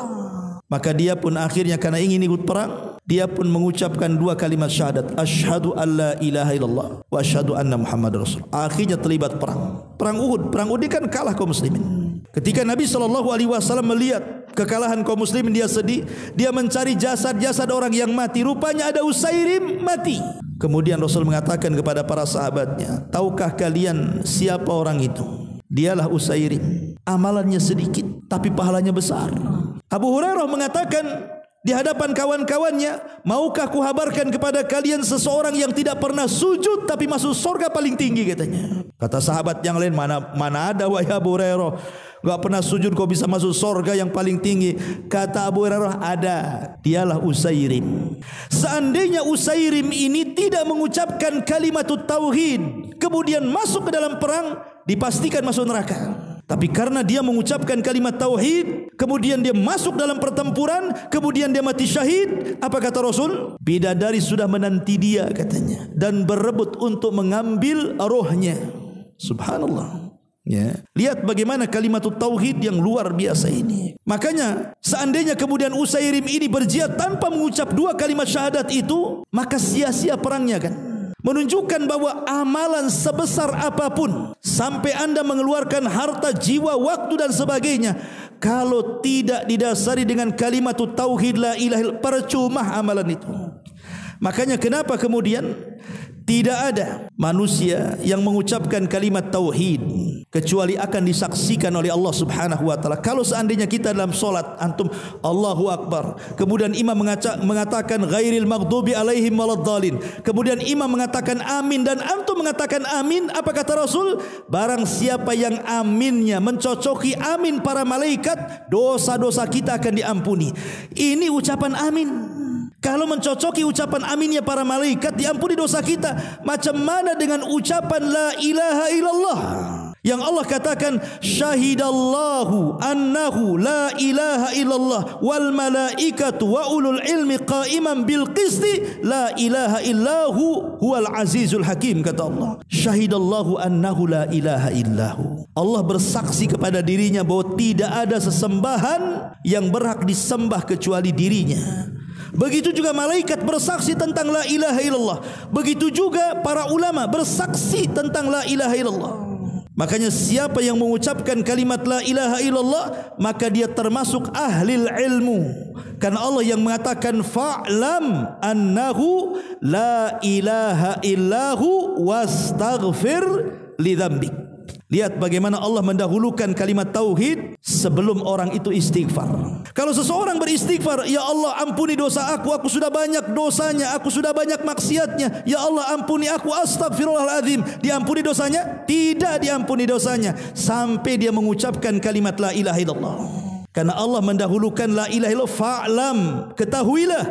Speaker 1: Maka dia pun akhirnya karena ingin ikut perang, dia pun mengucapkan dua kalimat syahadat. Ashhadu an la ilaha illallah wa ashhadu anna Muhammad Rasul. Akhirnya terlibat perang. Perang Uhud. Perang Uhud kan kalah kaum muslimin. Ketika Nabi sallallahu alaihi wasallam melihat kekalahan kaum muslimin dia sedih. Dia mencari jasad-jasad orang yang mati. Rupanya ada Usairim mati. Kemudian Rasul mengatakan kepada para sahabatnya tahukah kalian siapa orang itu? Dialah Usairim. Amalannya sedikit tapi pahalanya besar. Abu Hurairah mengatakan di hadapan kawan-kawannya, maukah kuhabarkan kepada kalian seseorang yang tidak pernah sujud tapi masuk surga paling tinggi? katanya. Kata sahabat yang lain, mana mana ada wahai Abu Hurairah, enggak pernah sujud kau bisa masuk surga yang paling tinggi. Kata Abu Hurairah, ada. Dialah Usairim. Seandainya Usairim ini tidak mengucapkan kalimat tauhid, kemudian masuk ke dalam perang, dipastikan masuk neraka. Tapi karena dia mengucapkan kalimat tauhid, kemudian dia masuk dalam pertempuran, kemudian dia mati syahid, apa kata Rasul? Bidadari sudah menanti dia katanya dan berebut untuk mengambil rohnya. Subhanallah. Ya. Lihat bagaimana kalimat tauhid yang luar biasa ini. Makanya seandainya kemudian Usairim ini berjihad tanpa mengucap dua kalimat syahadat itu, maka sia-sia perangnya kan menunjukkan bahwa amalan sebesar apa pun sampai anda mengeluarkan harta jiwa waktu dan sebagainya kalau tidak didasari dengan kalimat tauhid la ilaha percuma amalan itu makanya kenapa kemudian tidak ada manusia yang mengucapkan kalimat tauhid kecuali akan disaksikan oleh Allah Subhanahu wa taala. Kalau seandainya kita dalam solat antum Allahu akbar, kemudian imam mengatakan ghairil maghdubi alaihim waladdallin. Kemudian imam mengatakan amin dan antum mengatakan amin, apa kata Rasul? Barang siapa yang aminnya mencocoki amin para malaikat, dosa-dosa kita akan diampuni. Ini ucapan amin. Kalau mencocoki ucapan aminnya para malaikat diampuni dosa kita. Macam mana dengan ucapan la ilaha illallah? Yang Allah katakan syahidallahu annahu la ilaha illallah wal malaikatu wa ulul ilmi qa'iman bil qisti la ilaha illahu huwal azizul hakim kata Allah. Syahidallahu annahu la ilaha illahu. Allah bersaksi kepada dirinya bahwa tidak ada sesembahan yang berhak disembah kecuali dirinya. Begitu juga malaikat bersaksi tentang la ilaha illallah. Begitu juga para ulama bersaksi tentang la ilaha illallah. Makanya siapa yang mengucapkan kalimat la ilaha illallah maka dia termasuk ahli ilmu. Karena Allah yang mengatakan fa'lam annahu la ilaha illahu wastaghfir li dzambik. Lihat bagaimana Allah mendahulukan kalimat tauhid sebelum orang itu istighfar. Kalau seseorang beristighfar, ya Allah ampuni dosa aku, aku sudah banyak dosanya, aku sudah banyak maksiatnya. Ya Allah ampuni aku, astagfirullahaladzim. Diampuni dosanya? Tidak diampuni dosanya sampai dia mengucapkan kalimat la ilaha illallah. Karena Allah mendahulukan la ilaha illallah fa'lam, ketahuilah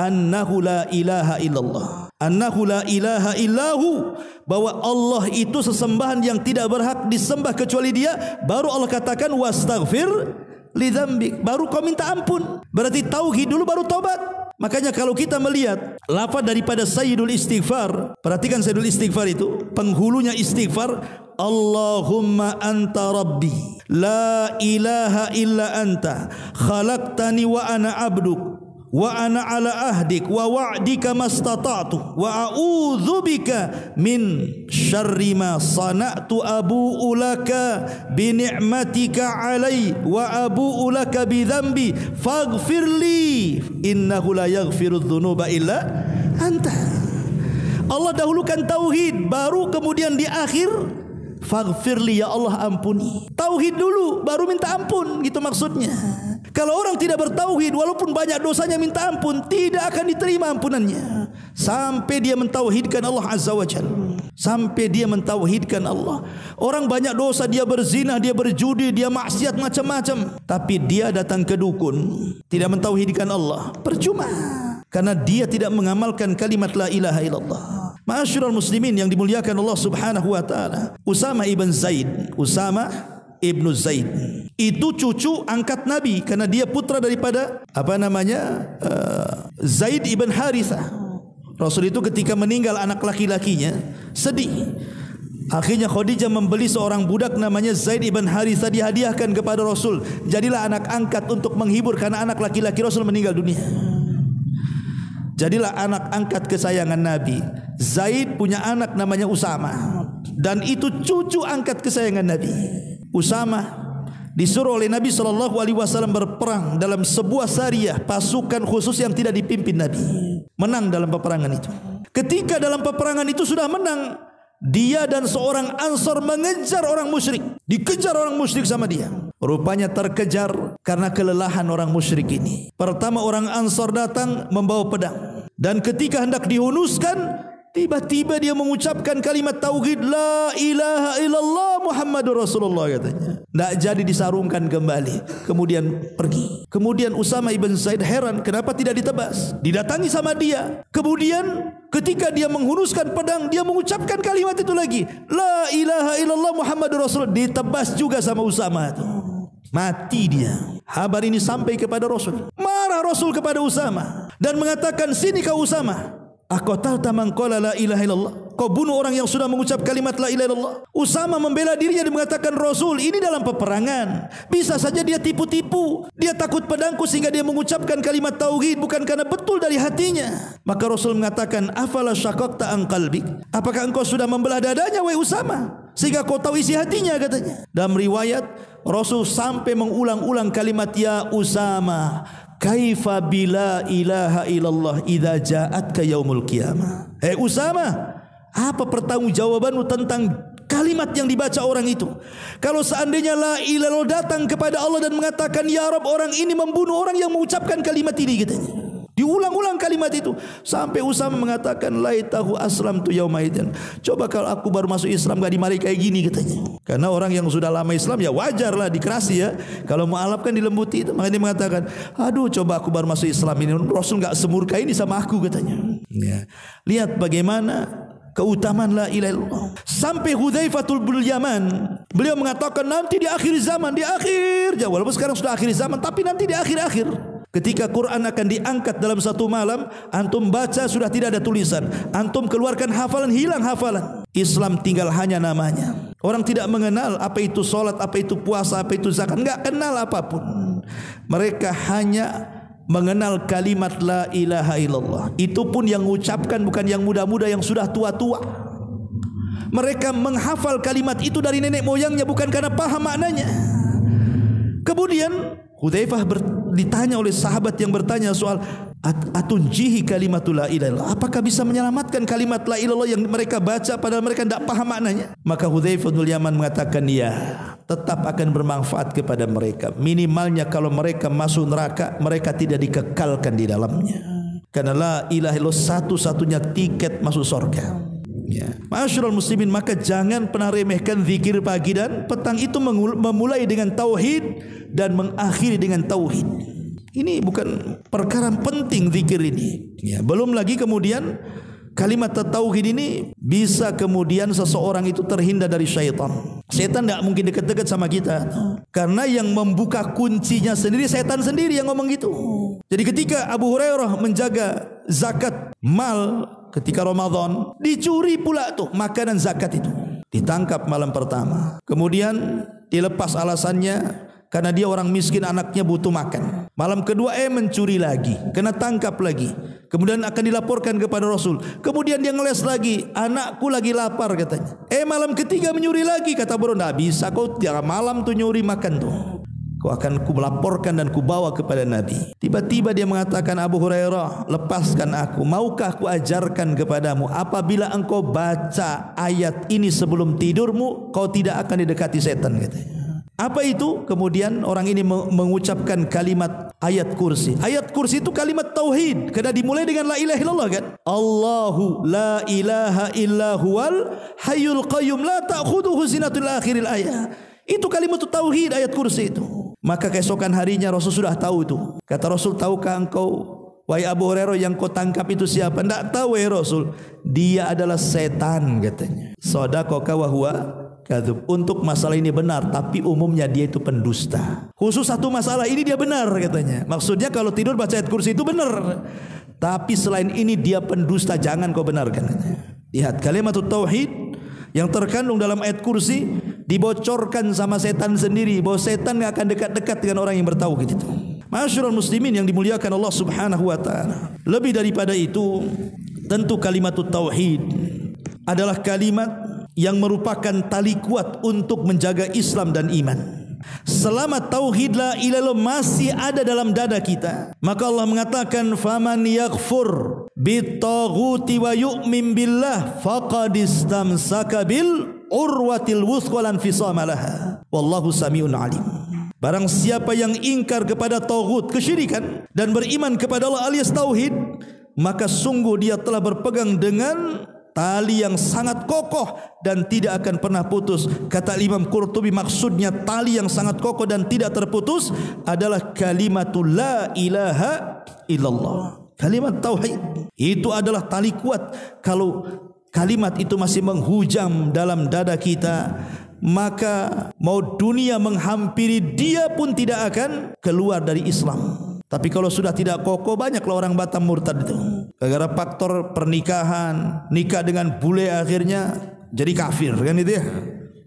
Speaker 1: annahu la ilaha illallah annahu la ilaha illahu bahwa Allah itu sesembahan yang tidak berhak disembah kecuali dia baru Allah katakan wastaghfir li dzambik baru kau minta ampun. Berarti tauhid dulu baru tobat makanya kalau kita melihat lafaz daripada sayyidul istighfar perhatikan sayyidul istighfar itu penghulunya istighfar Allahumma anta rabbi la ilaha illa anta khalaqtani wa ana abduk wa ana ala ahdik wa wa'dika mastata'tu wa a'udzu bika min syarri ma sana'tu abu ulaka bi ni'matika alai wa abu ulaka bi dhanbi faghfir li innahu la yaghfiru dhunuba illa anta. Allah dahulukan tauhid baru kemudian di akhir faghfirli ya Allah ampuni. Tauhid dulu baru minta ampun gitu maksudnya kalau orang tidak bertauhid walaupun banyak dosanya minta ampun tidak akan diterima ampunannya sampai dia mentauhidkan Allah Azza wa Jalla. Sampai dia mentauhidkan Allah. Orang banyak dosa dia berzina, dia berjudi, dia maksiat macam-macam, tapi dia datang ke dukun tidak mentauhidkan Allah. Percuma. Karena dia tidak mengamalkan kalimat la ilaha illallah. Ma'asyiral muslimin yang dimuliakan Allah Subhanahu wa taala. Usama ibn Zaid, Usama ibnu Zaid itu cucu angkat Nabi karena dia putra daripada apa namanya uh, Zaid ibn Harithah. Rasul itu ketika meninggal anak laki-lakinya sedih. Akhirnya Khadijah membeli seorang budak namanya Zaid ibn Harithah dihadiahkan kepada Rasul. Jadilah anak angkat untuk menghibur karena anak laki-laki Rasul meninggal dunia. Jadilah anak angkat kesayangan Nabi. Zaid punya anak namanya Usama dan itu cucu angkat kesayangan Nabi. Usama disuruh oleh Nabi sallallahu alaihi wasallam berperang dalam sebuah syariah pasukan khusus yang tidak dipimpin Nabi. Menang dalam peperangan itu. Ketika dalam peperangan itu sudah menang, dia dan seorang ansor mengejar orang musyrik. Dikejar orang musyrik sama dia. Rupanya terkejar karena kelelahan orang musyrik ini. Pertama orang ansor datang membawa pedang. Dan ketika hendak dihunuskan, Tiba-tiba dia mengucapkan kalimat tauhid la ilaha illallah Muhammadur Rasulullah katanya. Tak jadi disarungkan kembali. Kemudian pergi. Kemudian Usama ibn Zaid heran kenapa tidak ditebas. Didatangi sama dia. Kemudian ketika dia menghunuskan pedang dia mengucapkan kalimat itu lagi. La ilaha illallah Muhammadur Rasulullah. Ditebas juga sama Usama itu. Mati dia. Habar ini sampai kepada Rasul. Marah Rasul kepada Usama dan mengatakan sini kau Usama. Aku tahu tamang qala la ilaha illallah. Kau bunuh orang yang sudah mengucap kalimat la ilaha illallah. Usama membela dirinya dan mengatakan Rasul ini dalam peperangan. Bisa saja dia tipu-tipu. Dia takut pedangku sehingga dia mengucapkan kalimat tauhid bukan karena betul dari hatinya. Maka Rasul mengatakan afala syaqaqta an? Apakah engkau sudah membelah dadanya wahai Usama? Sehingga kau tahu isi hatinya katanya. Dalam riwayat Rasul sampai mengulang-ulang kalimat ya Usama kaifa bila ilaha illallah idza ja'atka yaumul qiyamah? Eh Usama apa pertanggungjawabanmu tentang kalimat yang dibaca orang itu? Kalau seandainya la ilaha datang kepada Allah dan mengatakan ya Rabb orang ini membunuh orang yang mengucapkan kalimat ini katanya Diulang-ulang kalimat itu sampai Usama mengatakan laitahu aslam tu yaumaidan. Coba kalau aku baru masuk Islam gak dimari kayak gini katanya. Karena orang yang sudah lama Islam ya wajarlah dikerasi ya. Kalau mualaf kan dilembuti itu. Makanya dia mengatakan, "Aduh, coba aku baru masuk Islam ini Rasul enggak semurka ini sama aku," katanya. Ya. Lihat bagaimana keutamaan la ilaha illallah. Sampai Hudzaifatul bin Yaman, beliau mengatakan nanti di akhir zaman, di akhir, walaupun sekarang sudah akhir zaman, tapi nanti di akhir-akhir Ketika Quran akan diangkat dalam satu malam, antum baca sudah tidak ada tulisan. Antum keluarkan hafalan, hilang hafalan. Islam tinggal hanya namanya. Orang tidak mengenal apa itu solat, apa itu puasa, apa itu zakat. Enggak kenal apa pun. Mereka hanya mengenal kalimat la ilaha illallah. Itu pun yang mengucapkan bukan yang muda-muda yang sudah tua-tua. Mereka menghafal kalimat itu dari nenek moyangnya bukan karena paham maknanya. Kemudian Hudzaifah ditanya oleh sahabat yang bertanya soal atunjihi kalimatul la apakah bisa menyelamatkan kalimat la yang mereka baca padahal mereka tidak paham maknanya? Maka Hudzaifah bin Yaman mengatakan ya tetap akan bermanfaat kepada mereka. Minimalnya kalau mereka masuk neraka mereka tidak dikekalkan di dalamnya. Karena la ilaha illallah satu-satunya tiket masuk surga Ya. Masyurul muslimin maka jangan pernah remehkan zikir pagi dan petang itu memulai dengan tauhid dan mengakhiri dengan tauhid. Ini bukan perkara penting zikir ini. Ya, belum lagi kemudian kalimat tauhid ini bisa kemudian seseorang itu terhindar dari syaitan. Setan tidak mungkin dekat-dekat sama kita. Karena yang membuka kuncinya sendiri setan sendiri yang ngomong gitu. Jadi ketika Abu Hurairah menjaga zakat mal ketika Ramadan dicuri pula tuh makanan zakat itu. Ditangkap malam pertama. Kemudian dilepas alasannya karena dia orang miskin anaknya butuh makan. Malam kedua eh mencuri lagi. Kena tangkap lagi. Kemudian akan dilaporkan kepada Rasul. Kemudian dia ngeles lagi. Anakku lagi lapar katanya. Eh malam ketiga menyuri lagi kata Bro. Tidak bisa kau tiap malam tuh nyuri makan tuh Kau akan ku melaporkan dan ku bawa kepada Nabi. Tiba-tiba dia mengatakan Abu Hurairah, lepaskan aku. Maukah ku ajarkan kepadamu apabila engkau baca ayat ini sebelum tidurmu, kau tidak akan didekati setan katanya. Apa itu? Kemudian orang ini mengucapkan kalimat ayat kursi. Ayat kursi itu kalimat tauhid. Karena dimulai dengan la ilaha illallah kan? Allahu la ilaha illa huwal hayyul qayyum la ta'khudhuhu sinatul akhiril ayat. Itu kalimat tauhid ayat kursi itu. Maka keesokan harinya Rasul sudah tahu itu. Kata Rasul, tahukah engkau Wahai Abu Hurairah yang kau tangkap itu siapa? Tidak tahu ya Rasul. Dia adalah setan katanya. Sodakoka wahwa kadub. Untuk masalah ini benar, tapi umumnya dia itu pendusta. Khusus satu masalah ini dia benar katanya. Maksudnya kalau tidur baca ayat kursi itu benar. Tapi selain ini dia pendusta, jangan kau benarkan. Lihat kalimat tauhid yang terkandung dalam ayat kursi dibocorkan sama setan sendiri bahwa setan akan dekat-dekat dengan orang yang bertauhid itu. Masyurul muslimin yang dimuliakan Allah Subhanahu wa taala. Lebih daripada itu, tentu kalimat tauhid adalah kalimat yang merupakan tali kuat untuk menjaga Islam dan iman. Selama tauhid la ilaha masih ada dalam dada kita, maka Allah mengatakan faman yaghfur bitaghuti wa yu'min billah faqad istamsaka bil urwatil wuthqa lan fisama laha. Wallahu samiun alim. Barang siapa yang ingkar kepada tauhid, kesyirikan dan beriman kepada Allah alias tauhid, maka sungguh dia telah berpegang dengan tali yang sangat kokoh dan tidak akan pernah putus. Kata Imam Qurtubi maksudnya tali yang sangat kokoh dan tidak terputus adalah kalimatul la ilaha illallah. Kalimat tauhid itu adalah tali kuat kalau kalimat itu masih menghujam dalam dada kita maka mau dunia menghampiri dia pun tidak akan keluar dari Islam. Tapi kalau sudah tidak kokoh banyaklah orang Batam murtad itu. Gara-gara faktor pernikahan, nikah dengan bule akhirnya jadi kafir kan itu ya.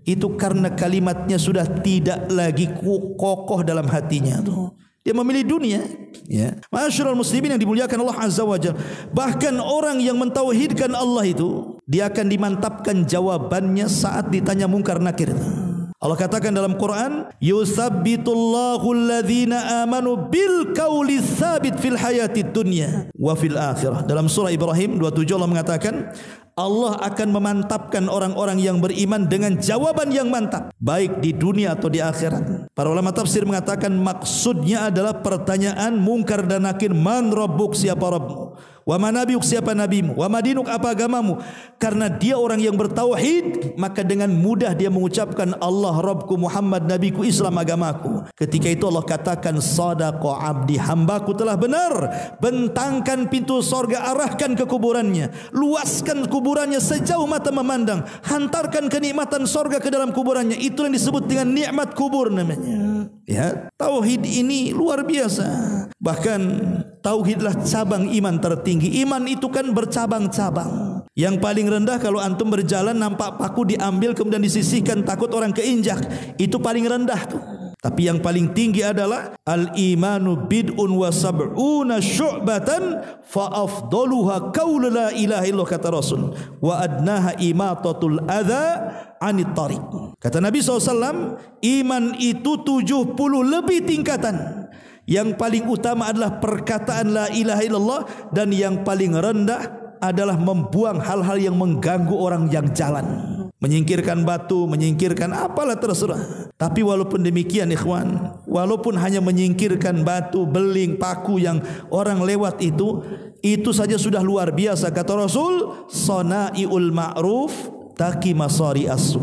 Speaker 1: Itu karena kalimatnya sudah tidak lagi kokoh dalam hatinya tuh. Dia memilih dunia, ya. Masyarul muslimin yang dimuliakan Allah Azza wa Jalla. Bahkan orang yang mentauhidkan Allah itu, dia akan dimantapkan jawabannya saat ditanya mungkar nakir. Allah katakan dalam Quran, "Yusabbitullahu alladhina amanu bil qawli tsabit fil hayatid dunya wa fil akhirah." Dalam surah Ibrahim 27 Allah mengatakan, Allah akan memantapkan orang-orang yang beriman dengan jawaban yang mantap baik di dunia atau di akhirat. Para ulama tafsir mengatakan maksudnya adalah pertanyaan mungkar dan nakir man rabbuk siapa rabbmu? Wa manabiuk siapa nabimu? Wa madinuk apa agamamu? Karena dia orang yang bertauhid, maka dengan mudah dia mengucapkan Allah Rabbku Muhammad nabiku Islam agamaku. Ketika itu Allah katakan sadaqa abdi hambaku telah benar. Bentangkan pintu sorga arahkan ke kuburannya. Luaskan kuburannya sejauh mata memandang. Hantarkan kenikmatan sorga ke dalam kuburannya. Itu yang disebut dengan nikmat kubur namanya. Ya, tauhid ini luar biasa. Bahkan tauhidlah cabang iman tertinggi. Iman itu kan bercabang-cabang. Yang paling rendah kalau antum berjalan nampak paku diambil kemudian disisihkan takut orang keinjak. Itu paling rendah tuh. Tapi yang paling tinggi adalah al-imanu bid'un wa sab'una syu'batan fa afdaluha qaulu la ilaha illallah kata Rasul wa adnaha imatatul adza anit tariq. Kata Nabi SAW, iman itu 70 lebih tingkatan. Yang paling utama adalah perkataan la ilaha illallah dan yang paling rendah adalah membuang hal-hal yang mengganggu orang yang jalan menyingkirkan batu, menyingkirkan apalah terserah. Tapi walaupun demikian ikhwan, walaupun hanya menyingkirkan batu, beling, paku yang orang lewat itu, itu saja sudah luar biasa kata Rasul, sanaiul ma'ruf taki masari asu.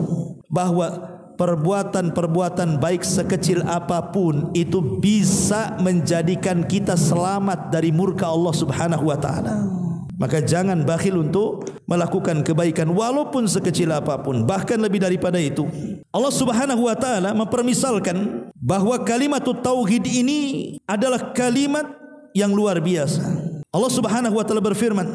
Speaker 1: Bahwa perbuatan-perbuatan baik sekecil apa pun itu bisa menjadikan kita selamat dari murka Allah Subhanahu wa taala. Maka jangan bakhil untuk melakukan kebaikan walaupun sekecil apa pun. Bahkan lebih daripada itu. Allah subhanahu wa ta'ala mempermisalkan bahawa kalimat tauhid ini adalah kalimat yang luar biasa. Allah subhanahu wa ta'ala berfirman.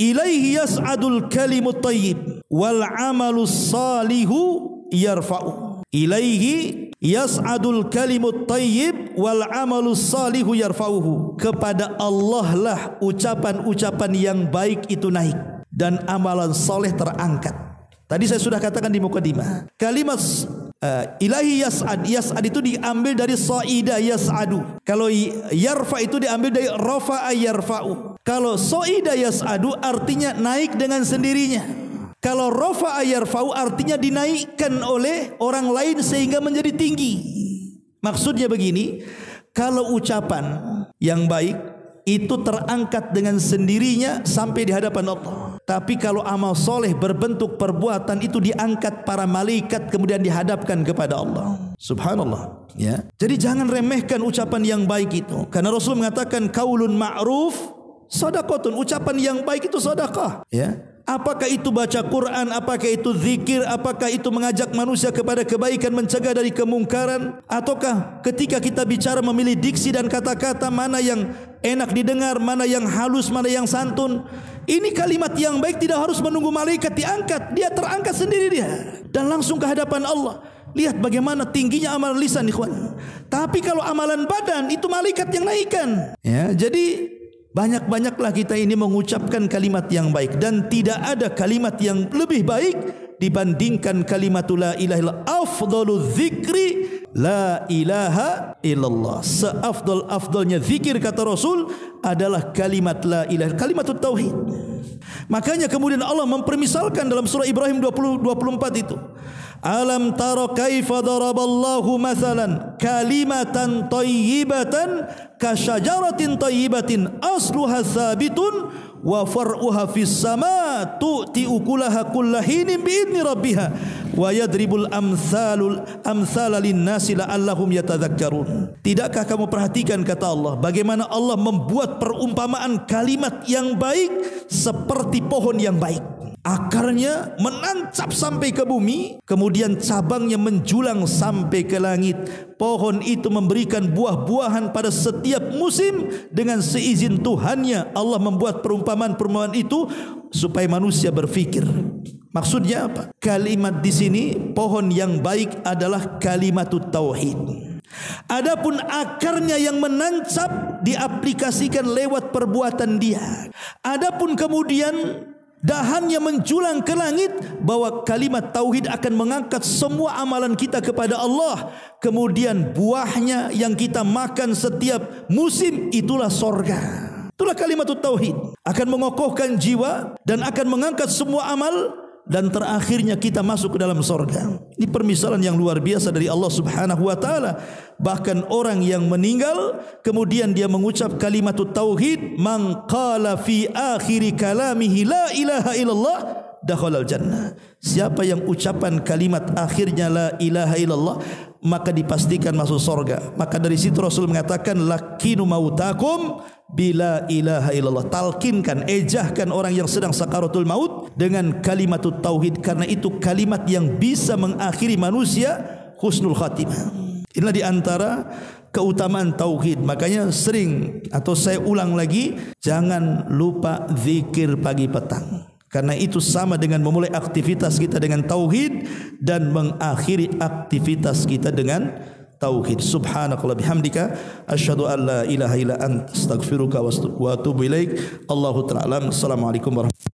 Speaker 1: Ilaihi yas'adul kalimut tayyib wal amalu salihu yarfa'u. Ilaihi yas'adul kalimut tayyib wal amalus salihu yarfa'uhu. Kepada Allah lah ucapan-ucapan yang baik itu naik dan amalan soleh terangkat. Tadi saya sudah katakan di mukadimah kalimat uh, ilahi yas'ad. Yas'ad itu diambil dari sa'ida yas'adu. Kalau yarfa itu diambil dari rafa'a yarfa'u. Kalau sa'ida yas'adu artinya naik dengan sendirinya kalau rofa ayarfau artinya dinaikkan oleh orang lain sehingga menjadi tinggi. Maksudnya begini, kalau ucapan yang baik itu terangkat dengan sendirinya sampai di hadapan Allah. Tapi kalau amal soleh berbentuk perbuatan itu diangkat para malaikat kemudian dihadapkan kepada Allah. Subhanallah. Ya. Jadi jangan remehkan ucapan yang baik itu. Karena Rasul mengatakan kaulun ma'ruf sadaqatun. Ucapan yang baik itu sedekah. Ya. Apakah itu baca Quran, apakah itu zikir, apakah itu mengajak manusia kepada kebaikan, mencegah dari kemungkaran, ataukah ketika kita bicara memilih diksi dan kata-kata mana yang enak didengar, mana yang halus, mana yang santun. Ini kalimat yang baik tidak harus menunggu malaikat diangkat, dia terangkat sendiri dia dan langsung ke hadapan Allah. Lihat bagaimana tingginya amalan lisan ikhwan. Tapi kalau amalan badan itu malaikat yang naikkan. Ya, jadi banyak-banyaklah kita ini mengucapkan kalimat yang baik dan tidak ada kalimat yang lebih baik dibandingkan kalimat la ilaha afdalu dzikri La ilaha illallah. Seafdal-afdalnya zikir kata Rasul adalah kalimat la ilaha, kalimat tauhid. Makanya kemudian Allah mempermisalkan dalam surah Ibrahim 20 24 itu. Alam tara kaifa daraballahu mathalan kalimatan thayyibatan ka syajaratin thayyibatin asluha thabitun wa far'uha fis sama tu'ti ukulaha kullahinin bi idni rabbiha wa yadribul amsalul amsala linnasi la'allahum tidakkah kamu perhatikan kata Allah bagaimana Allah membuat perumpamaan kalimat yang baik seperti pohon yang baik? Akarnya menancap sampai ke bumi kemudian cabangnya menjulang sampai ke langit. Pohon itu memberikan buah-buahan pada setiap musim. Dengan seizin Tuhannya Allah membuat perumpamaan-perumpamaan itu supaya manusia berfikir maksudnya apa? Kalimat di sini pohon yang baik adalah kalimat tauhid. Adapun akarnya yang menancap diaplikasikan lewat perbuatan dia. Adapun kemudian dahannya menjulang ke langit bahwa kalimat tauhid akan mengangkat semua amalan kita kepada Allah. Kemudian buahnya yang kita makan setiap musim itulah sorga. Itulah kalimat tauhid. Akan mengokohkan jiwa dan akan mengangkat semua amal dan terakhirnya kita masuk ke dalam sorga. Ini permisalan yang luar biasa dari Allah Subhanahu wa taala. Bahkan orang yang meninggal kemudian dia mengucap kalimat tauhid, man qala fi akhir kalamihi la ilaha illallah dakhala al jannah. Siapa yang ucapan kalimat akhirnya la ilaha illallah maka dipastikan masuk sorga. Maka dari situ Rasul mengatakan lakinu mautakum bila ilaha illallah. Talkinkan ejahkan orang yang sedang sakaratul maut dengan kalimat tauhid. Karena itu kalimat yang bisa mengakhiri manusia husnul khatimah. Inilah di antara keutamaan tauhid. Makanya sering atau saya ulang lagi jangan lupa zikir pagi petang karena itu sama dengan memulai aktivitas kita dengan tauhid dan mengakhiri aktivitas kita dengan tauhid. Subhanakallah bihamdika asyhadu an la ilaha illa anta astaghfiruka wa atubu ilaik. Allahu ta'ala assalamualaikum warahmatullahi